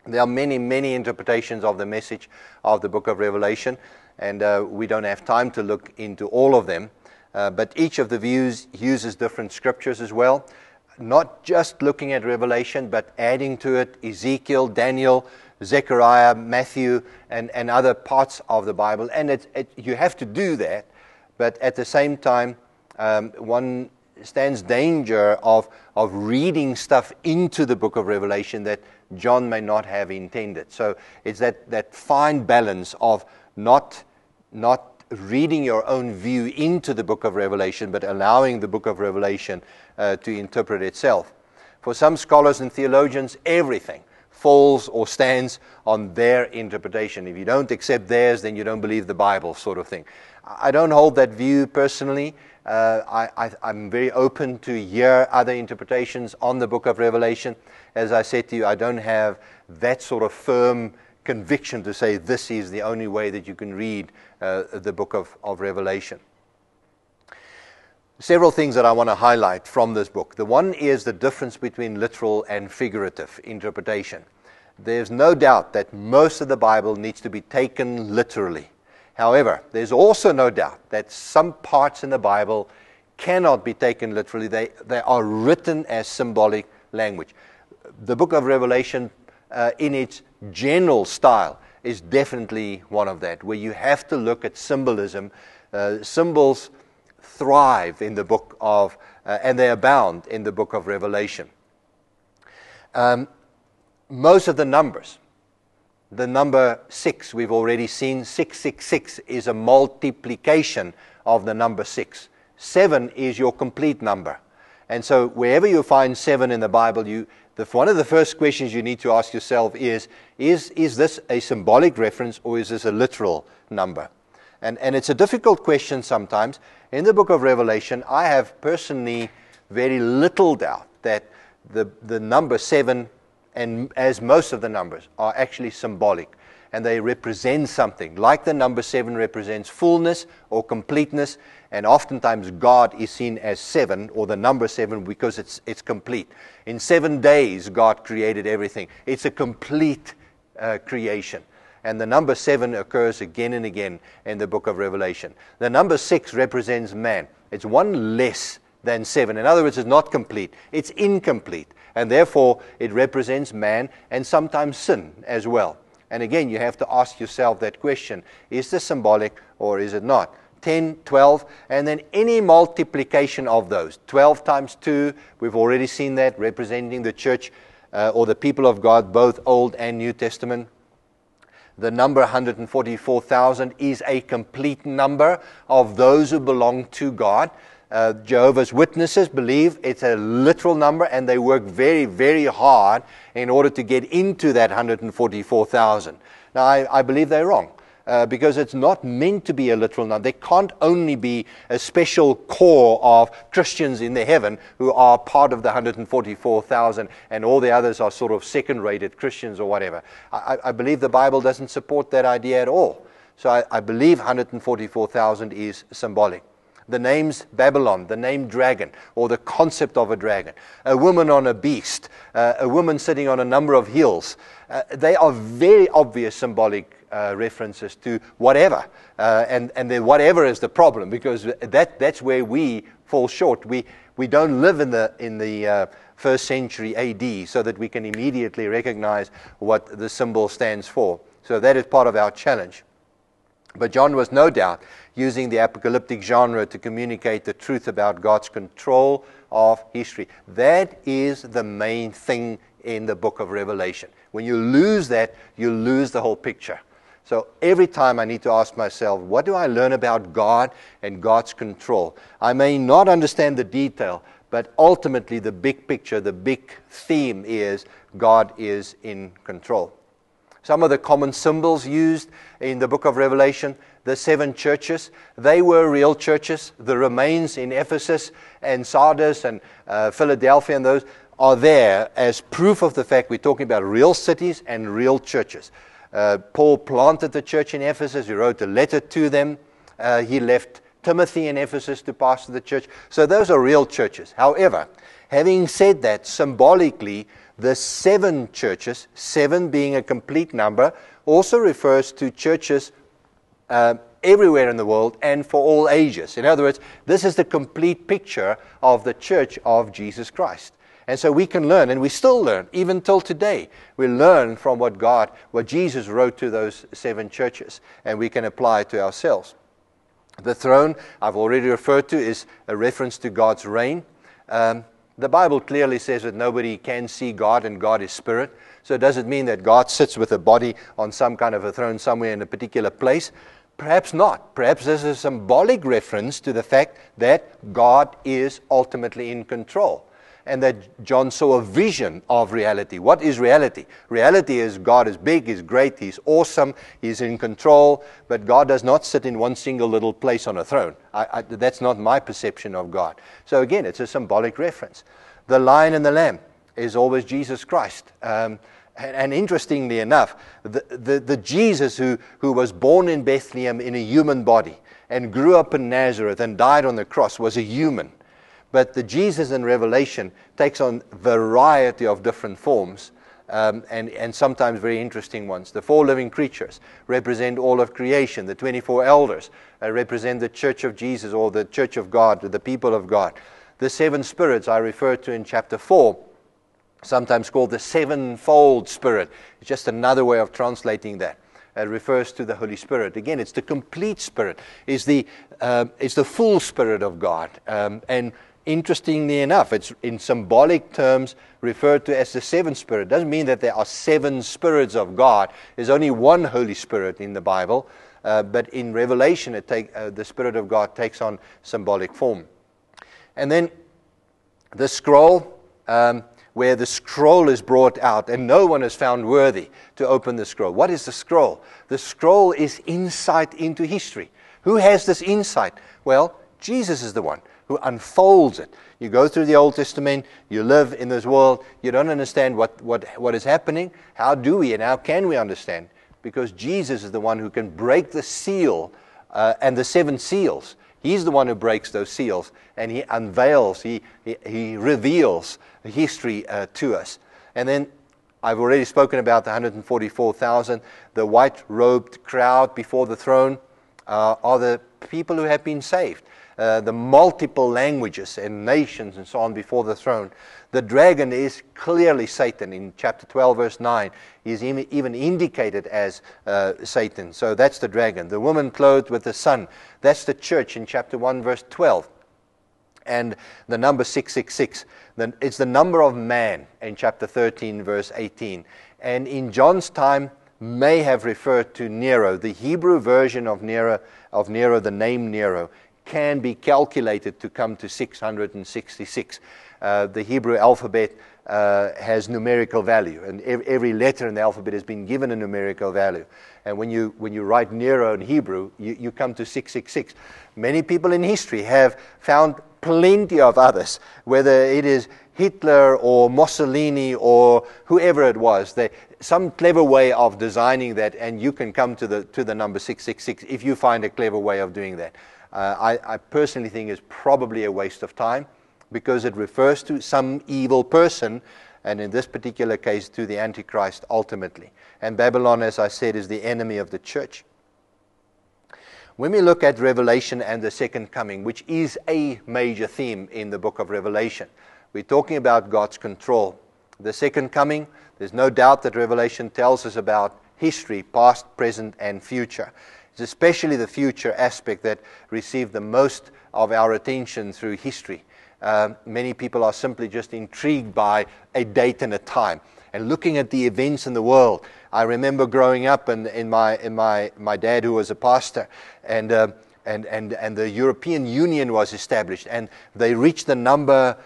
There are many, many interpretations of the message of the book of Revelation, and uh, we don't have time to look into all of them. Uh, but each of the views uses different scriptures as well. Not just looking at Revelation, but adding to it Ezekiel, Daniel, Zechariah, Matthew, and, and other parts of the Bible. And it, it, you have to do that, but at the same time, um, one stands danger of, of reading stuff into the book of Revelation that John may not have intended. So it's that, that fine balance of not, not reading your own view into the book of Revelation, but allowing the book of Revelation uh, to interpret itself. For some scholars and theologians, everything falls or stands on their interpretation. If you don't accept theirs, then you don't believe the Bible, sort of thing. I don't hold that view personally. Uh, I, am very open to hear other interpretations on the book of Revelation. As I said to you, I don't have that sort of firm conviction to say this is the only way that you can read uh, the book of, of Revelation. Several things that I want to highlight from this book. The one is the difference between literal and figurative interpretation. There's no doubt that most of the Bible needs to be taken literally. However, there's also no doubt that some parts in the Bible cannot be taken literally. They, they are written as symbolic language. The book of Revelation, uh, in its general style, is definitely one of that, where you have to look at symbolism. Uh, symbols thrive in the book of, uh, and they abound in the book of Revelation. Um, most of the numbers, the number six, we've already seen 666 is a multiplication of the number six. Seven is your complete number. And so wherever you find seven in the Bible, you, the, one of the first questions you need to ask yourself is, is, is this a symbolic reference or is this a literal number? And, and it's a difficult question sometimes. In the book of Revelation, I have personally very little doubt that the, the number seven and as most of the numbers are actually symbolic and they represent something. Like the number seven represents fullness or completeness, and oftentimes God is seen as seven or the number seven because it's, it's complete. In seven days, God created everything. It's a complete uh, creation. And the number seven occurs again and again in the book of Revelation. The number six represents man. It's one less than seven. In other words, it's not complete, it's incomplete and therefore it represents man and sometimes sin as well. And again, you have to ask yourself that question is this symbolic or is it not? 10, 12, and then any multiplication of those. 12 times 2, we've already seen that, representing the church uh, or the people of God, both Old and New Testament. The number 144,000 is a complete number of those who belong to God. Uh, Jehovah's Witnesses believe it's a literal number, and they work very, very hard in order to get into that 144,000. Now, I, I, believe they're wrong. Uh, because it's not meant to be a literal number. There can't only be a special core of Christians in the heaven who are part of the 144,000 and all the others are sort of second rated Christians or whatever. I, I, believe the Bible doesn't support that idea at all. So I, I believe 144,000 is symbolic the names Babylon, the name dragon, or the concept of a dragon, a woman on a beast, uh, a woman sitting on a number of hills. Uh, they are very obvious symbolic uh, references to whatever. Uh, and, and then whatever is the problem, because that, that's where we fall short. We, we don't live in the, in the uh, first century AD so that we can immediately recognize what the symbol stands for. So that is part of our challenge. But John was no doubt using the apocalyptic genre to communicate the truth about God's control of history. That is the main thing in the book of Revelation. When you lose that, you lose the whole picture. So every time I need to ask myself, what do I learn about God and God's control? I may not understand the detail, but ultimately the big picture, the big theme is God is in control. Some of the common symbols used in the book of Revelation, the seven churches, they were real churches. The remains in Ephesus and Sardis and uh, Philadelphia and those are there as proof of the fact we're talking about real cities and real churches. Uh, Paul planted the church in Ephesus. He wrote a letter to them. Uh, he left Timothy in Ephesus to pastor the church. So those are real churches. However, having said that, symbolically, the seven churches, seven being a complete number, also refers to churches uh, everywhere in the world and for all ages. In other words, this is the complete picture of the church of Jesus Christ. And so we can learn, and we still learn, even till today. We learn from what God, what Jesus wrote to those seven churches, and we can apply it to ourselves. The throne, I've already referred to, is a reference to God's reign. Um, the Bible clearly says that nobody can see God and God is spirit. So it does it mean that God sits with a body on some kind of a throne somewhere in a particular place? Perhaps not. Perhaps this is a symbolic reference to the fact that God is ultimately in control. and that John saw a vision of reality. What is reality? Reality is God is big, He's great, He's awesome, He's in control, but God does not sit in one single little place on a throne. I, I, that's not my perception of God. So again, it's a symbolic reference. The lion and the lamb is always Jesus Christ. Um, and, interestingly enough, the, the, the Jesus who, who was born in Bethlehem in a human body and grew up in Nazareth and died on the cross was a human. But the Jesus in Revelation takes on variety of different forms. Um, and, and sometimes very interesting ones. The four living creatures represent all of creation. The 24 elders uh, represent the church of Jesus or the church of God, the people of God. The seven spirits I referred to in chapter 4, sometimes called the sevenfold spirit. It's just another way of translating that. It refers to the Holy Spirit. Again, it's the complete spirit, it's the, uh, the full spirit of God. Um, and interestingly enough, it's in symbolic terms referred to as the seven spirit. It doesn't mean that there are seven spirits of God. There's only one Holy Spirit in the Bible, uh, but in Revelation, it take, uh, the Spirit of God takes on symbolic form. And then the scroll, um, where the scroll is brought out, and no one is found worthy to open the scroll. What is the scroll? The scroll is insight into history. Who has this insight? Well, Jesus is the one who unfolds it. You go through the Old Testament, you live in this world, you don't understand what, what, what is happening. How do we and how can we understand? Because Jesus is the one who can break the seal uh, and the seven seals. He's the one who breaks those seals and he unveils, he, he, he reveals history uh, to us. And then I've already spoken about the 144,000, the white robed crowd before the throne uh, are the people who have been saved. Uh, the multiple languages and nations and so on before the throne. The dragon is clearly Satan. In chapter 12, verse 9, he's even indicated as uh, Satan. So that's the dragon. The woman clothed with the sun, that's the church in chapter 1, verse 12. And the number 666, it's the number of man in chapter 13, verse 18. And in John's time, may have referred to Nero. The Hebrew version of Nero, of Nero, the name Nero, can be calculated to come to 666. Uh, the Hebrew alphabet uh, has numerical value, and ev- every letter in the alphabet has been given a numerical value. And when you, when you write Nero in Hebrew, you, you come to 666. Many people in history have found plenty of others, whether it is Hitler or Mussolini or whoever it was. They, some clever way of designing that, and you can come to the, to the number 666 if you find a clever way of doing that uh, I, I personally think is probably a waste of time because it refers to some evil person, and in this particular case, to the Antichrist ultimately. And Babylon, as I said, is the enemy of the church. When we look at Revelation and the second coming, which is a major theme in the book of Revelation, we're talking about God's control. The second coming, there's no doubt that Revelation tells us about history, past, present, and future. It's especially the future aspect that received the most of our attention through history. Uh, many people are simply just intrigued by a date and a time and looking at the events in the world. I remember growing up and in my, in my, my dad, who was a pastor, and, uh, and, and, and the European Union was established, and they reached the number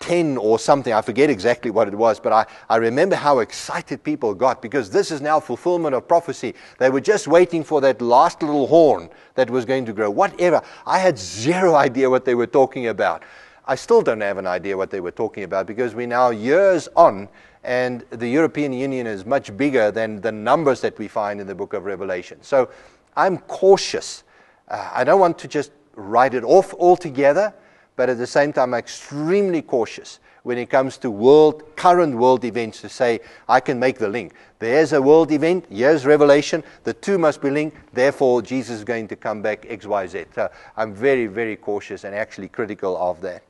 10 or something. I forget exactly what it was, but I, I remember how excited people got because this is now fulfillment of prophecy. They were just waiting for that last little horn that was going to grow. Whatever. I had zero idea what they were talking about. I still don't have an idea what they were talking about because we're now years on and the European Union is much bigger than the numbers that we find in the book of Revelation. So I'm cautious. Uh, I don't want to just write it off altogether but at the same time, I'm extremely cautious when it comes to world, current world events to say, I can make the link. There's a world event, here's Revelation, the two must be linked, therefore Jesus is going to come back X, Y, Z. So I'm very, very cautious and actually critical of that.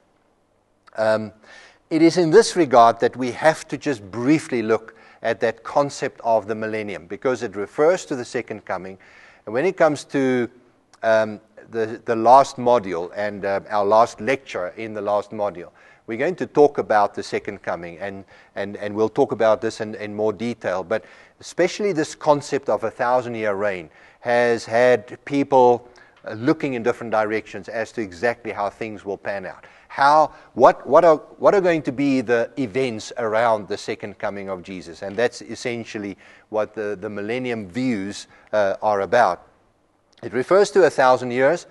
Um, it is in this regard that we have to just briefly look at that concept of the millennium because it refers to the second coming. And when it comes to um, the, the last module and uh, our last lecture in the last module. We're going to talk about the second coming, and, and, and we'll talk about this in, in more detail. But especially this concept of a thousand year reign has had people uh, looking in different directions as to exactly how things will pan out. How, what, what, are, what are going to be the events around the second coming of Jesus? And that's essentially what the, the millennium views uh, are about. It refers to a thousand years,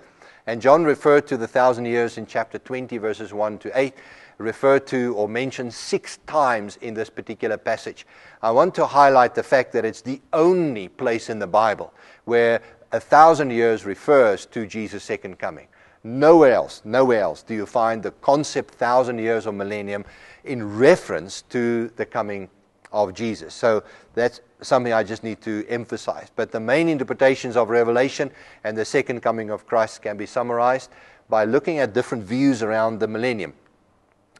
and John referred to the thousand years in chapter 20, verses 1 to 8 referred to or mentioned six times in this particular passage. I want to highlight the fact that it's the only place in the Bible where a thousand years refers to Jesus' second coming. Nowhere else, nowhere else do you find the concept thousand years or millennium in reference to the coming of Jesus. So that's something I just need to emphasize. But the main interpretations of Revelation and the second coming of Christ can be summarized by looking at different views around the millennium.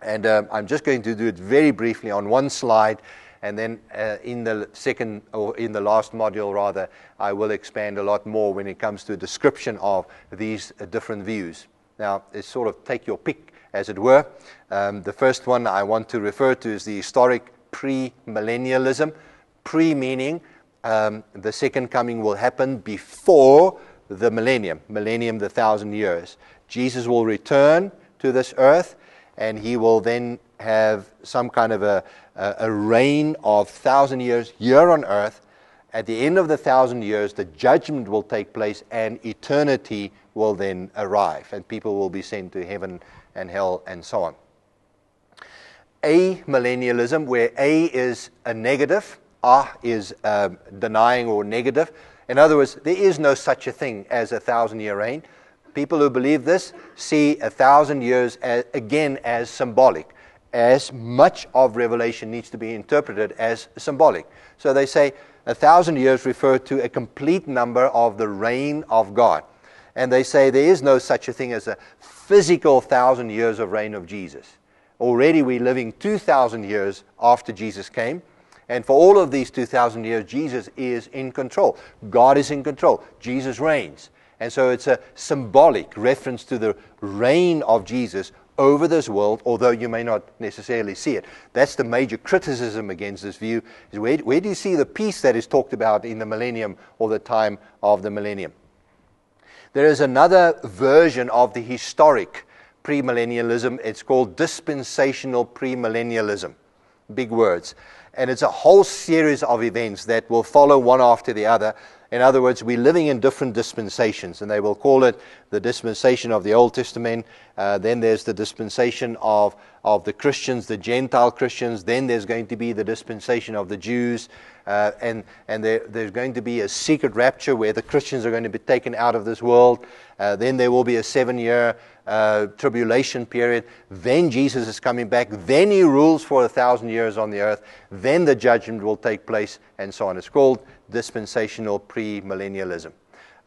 And uh, I'm just going to do it very briefly on one slide, and then uh, in the second, or in the last module rather, I will expand a lot more when it comes to a description of these uh, different views. Now, it's sort of take your pick, as it were. Um, the first one I want to refer to is the historic premillennialism. Pre meaning um, the second coming will happen before the millennium, millennium, the thousand years. Jesus will return to this earth and he will then have some kind of a, a, a reign of thousand years here on earth. At the end of the thousand years, the judgment will take place and eternity will then arrive, and people will be sent to heaven and hell and so on. A millennialism, where A is a negative, A is um, denying or negative. In other words, there is no such a thing as a thousand year reign. People who believe this see a thousand years as, again as symbolic, as much of Revelation needs to be interpreted as symbolic. So they say a thousand years refer to a complete number of the reign of God. And they say there is no such a thing as a physical thousand years of reign of Jesus. Already we're living 2,000 years after Jesus came. And for all of these 2,000 years, Jesus is in control. God is in control. Jesus reigns. And so it's a symbolic reference to the reign of Jesus over this world, although you may not necessarily see it. That's the major criticism against this view. Is where, where do you see the peace that is talked about in the millennium or the time of the millennium? There is another version of the historic premillennialism. It's called dispensational premillennialism. Big words. And it's a whole series of events that will follow one after the other in other words, we're living in different dispensations, and they will call it the dispensation of the Old Testament. Uh, then there's the dispensation of, of the Christians, the Gentile Christians. Then there's going to be the dispensation of the Jews. Uh, and and there, there's going to be a secret rapture where the Christians are going to be taken out of this world. Uh, then there will be a seven year uh, tribulation period. Then Jesus is coming back. Then he rules for a thousand years on the earth. Then the judgment will take place, and so on. It's called dispensational premillennialism.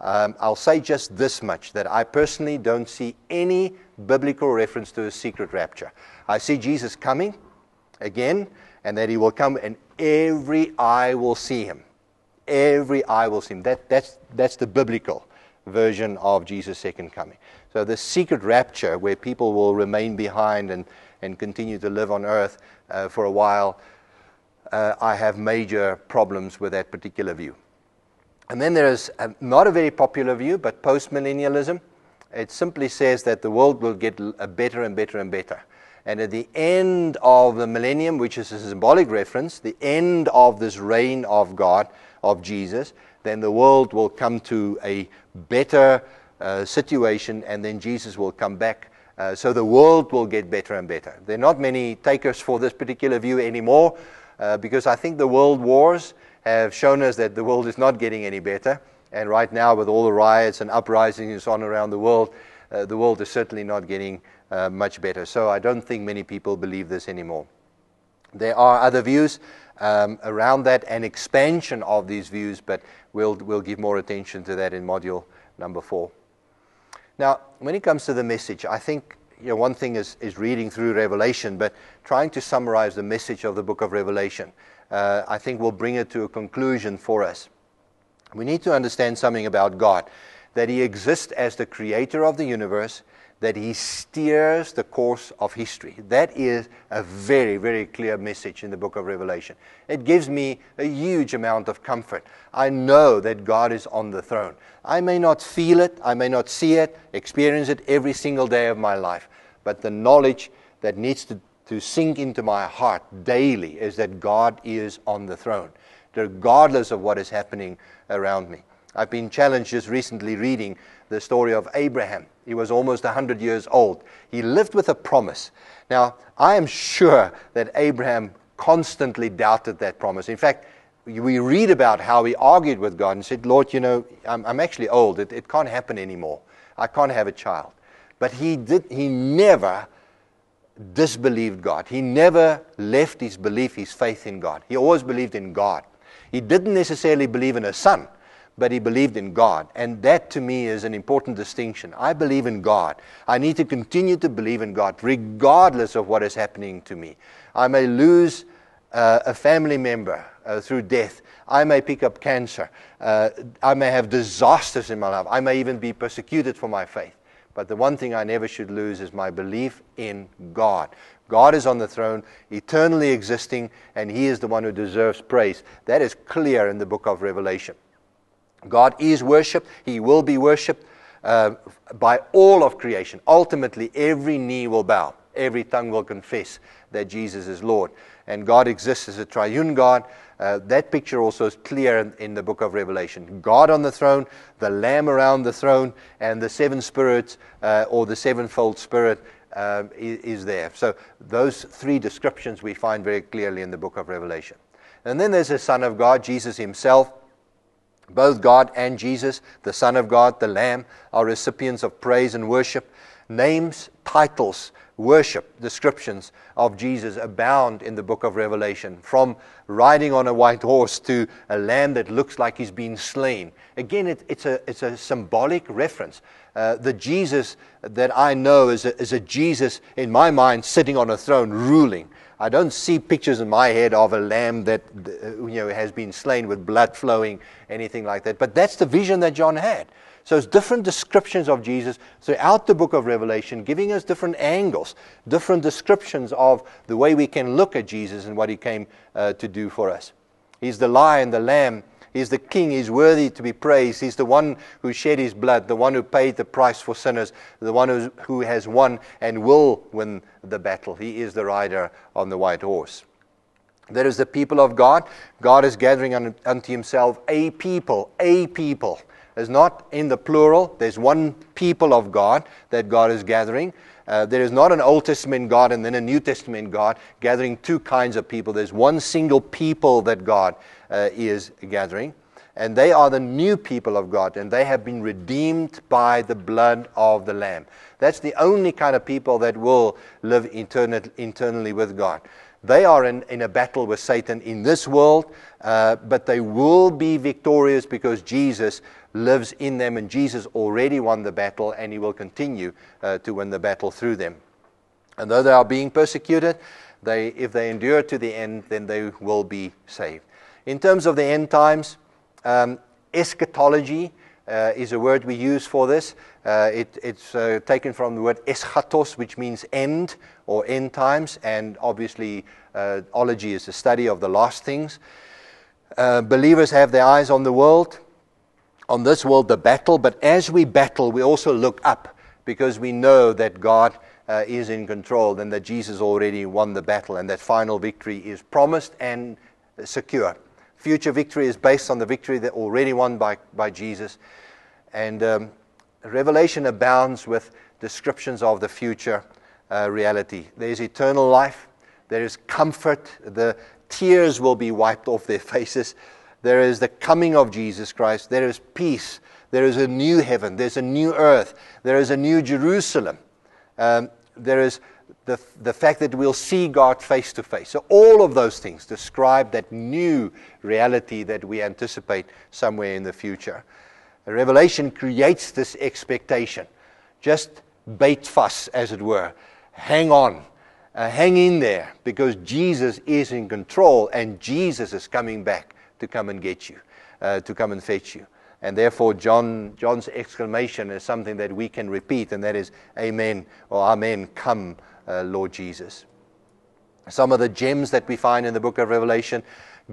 Um, I'll say just this much that I personally don't see any biblical reference to a secret rapture. I see Jesus coming again, and that he will come and every eye will see him. Every eye will see him. That, that's, that's the biblical version of Jesus' second coming. So, the secret rapture, where people will remain behind and, and continue to live on earth uh, for a while, uh, I have major problems with that particular view. And then there is a, not a very popular view, but postmillennialism. It simply says that the world will get better and better and better. And at the end of the millennium, which is a symbolic reference, the end of this reign of God, of Jesus, then the world will come to a better uh, situation, and then Jesus will come back. Uh, so the world will get better and better. There are not many takers for this particular view anymore, uh, because I think the world wars have shown us that the world is not getting any better. And right now, with all the riots and uprisings on around the world, uh, the world is certainly not getting uh, much better. So I don't think many people believe this anymore. There are other views um, around that and expansion of these views, but we'll, we'll give more attention to that in module number four. Now, when it comes to the message, I think you know, one thing is, is reading through Revelation, but trying to summarize the message of the book of Revelation, uh, I think will bring it to a conclusion for us. We need to understand something about God that He exists as the creator of the universe, that he steers the course of history. That is a very, very clear message in the book of Revelation. It gives me a huge amount of comfort. I know that God is on the throne. I may not feel it, I may not see it, experience it every single day of my life, but the knowledge that needs to, to sink into my heart daily is that God is on the throne, regardless of what is happening around me. I've been challenged just recently reading the story of Abraham. He was almost 100 years old. He lived with a promise. Now, I am sure that Abraham constantly doubted that promise. In fact, we read about how he argued with God and said, Lord, you know, I'm, I'm actually old. It, it can't happen anymore. I can't have a child. But he, did, he never disbelieved God. He never left his belief, his faith in God. He always believed in God. He didn't necessarily believe in a son but he believed in God. And that to me is an important distinction. I believe in God. I need to continue to believe in God, regardless of what is happening to me. I may lose uh, a family member uh, through death. I may pick up cancer. Uh, I may have disasters in my life. I may even be persecuted for my faith. But the one thing I never should lose is my belief in God. God is on the throne, eternally existing, and He is the one who deserves praise. That is clear in the book of Revelation. God is worshiped, He will be worshiped uh, by all of creation. Ultimately, every knee will bow, every tongue will confess that Jesus is Lord. And God exists as a triune God. Uh, that picture also is clear in, in, the book of Revelation. God on the throne, the Lamb around the throne, and the seven spirits uh, or the sevenfold spirit uh, is, is there. So, those three descriptions we find very clearly in the book of Revelation. And then there's the Son of God, Jesus Himself. Both God and Jesus, the Son of God, the Lamb, are recipients of praise and worship. Names, titles, worship, descriptions of Jesus abound in the book of Revelation, from riding on a white horse to a lamb that looks like he's been slain. Again, it, it's, a, it's a symbolic reference. Uh, the Jesus that I know is a, is a Jesus, in my mind, sitting on a throne, ruling. I don't see pictures in my head of a lamb that you know, has been slain with blood flowing, anything like that. But that's the vision that John had. So it's different descriptions of Jesus throughout the book of Revelation, giving us different angles, different descriptions of the way we can look at Jesus and what he came uh, to do for us. He's the lion, the lamb, He's the king. He's worthy to be praised. He's the one who shed his blood, the one who paid the price for sinners, the one who, has won and will win the battle. He is the rider on the white horse. There is the people of God. God is gathering unto himself a people, a people. It's not in the plural. There's one people of God that God is gathering. Uh, there is not an Old Testament God and then a New Testament God gathering two kinds of people. There's one single people that God uh, is gathering. And they are the new people of God, and they have been redeemed by the blood of the Lamb. That's the only kind of people that will live eternal, eternally with God. They are in, in a battle with Satan in this world, uh, but they will be victorious because Jesus lives in them, and Jesus already won the battle, and he will continue uh, to win the battle through them. And though they are being persecuted, they, if they endure to the end, then they will be saved. In terms of the end times, um, eschatology uh, is a word we use for this. Uh, it, it's uh, taken from the word eschatos, which means end or end times, and obviously, uh, ology is the study of the last things. Uh, believers have their eyes on the world, on this world, the battle, but as we battle, we also look up because we know that God uh, is in control and that Jesus already won the battle and that final victory is promised and secure. Future victory is based on the victory that already won by, by Jesus. And um, Revelation abounds with descriptions of the future uh, reality. There's eternal life, there is comfort, the tears will be wiped off their faces. There is the coming of Jesus Christ, there is peace, there is a new heaven, there's a new earth, there is a new Jerusalem. Um, there is the, the fact that we'll see God face to face. So, all of those things describe that new reality that we anticipate somewhere in the future. Revelation creates this expectation. Just bait fuss, as it were. Hang on. Uh, hang in there because Jesus is in control and Jesus is coming back to come and get you, uh, to come and fetch you. And therefore, John, John's exclamation is something that we can repeat, and that is, Amen or Amen, come, uh, Lord Jesus. Some of the gems that we find in the book of Revelation,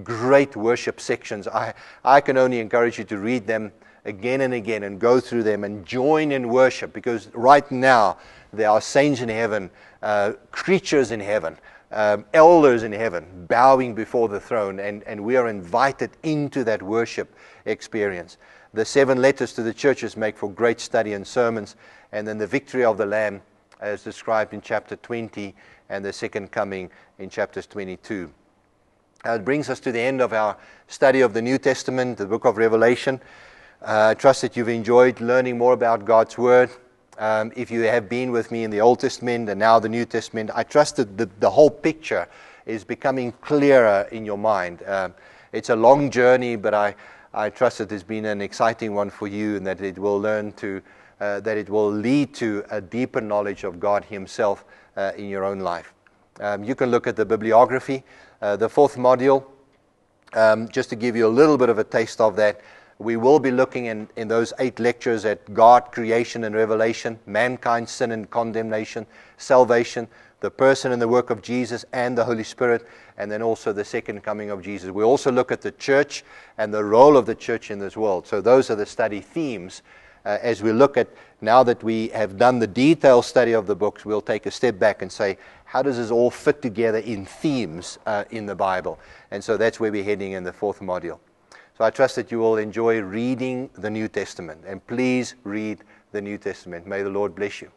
great worship sections. I, I can only encourage you to read them again and again and go through them and join in worship because right now there are saints in heaven, uh, creatures in heaven, um, elders in heaven bowing before the throne, and, and we are invited into that worship experience. The seven letters to the churches make for great study and sermons, and then the victory of the Lamb, as described in chapter 20, and the second coming in chapters 22. Uh, it brings us to the end of our study of the New Testament, the book of Revelation. Uh, I trust that you've enjoyed learning more about God's Word. Um, if you have been with me in the Old Testament and now the New Testament, I trust that the, the whole picture is becoming clearer in your mind. Um, it's a long journey, but I, I trust that it's been an exciting one for you and that it will learn to, uh, that it will lead to a deeper knowledge of God Himself uh, in your own life. Um, you can look at the bibliography. Uh, the fourth module, um, just to give you a little bit of a taste of that, we will be looking in, in those eight lectures at God, creation, and revelation, mankind, sin, and condemnation, salvation, the person and the work of Jesus and the Holy Spirit, and then also the second coming of Jesus. We also look at the church and the role of the church in this world. So, those are the study themes. Uh, as we look at now that we have done the detailed study of the books, we'll take a step back and say, how does this all fit together in themes uh, in the Bible? And so that's where we're heading in the fourth module. So I trust that you will enjoy reading the New Testament. And please read the New Testament. May the Lord bless you.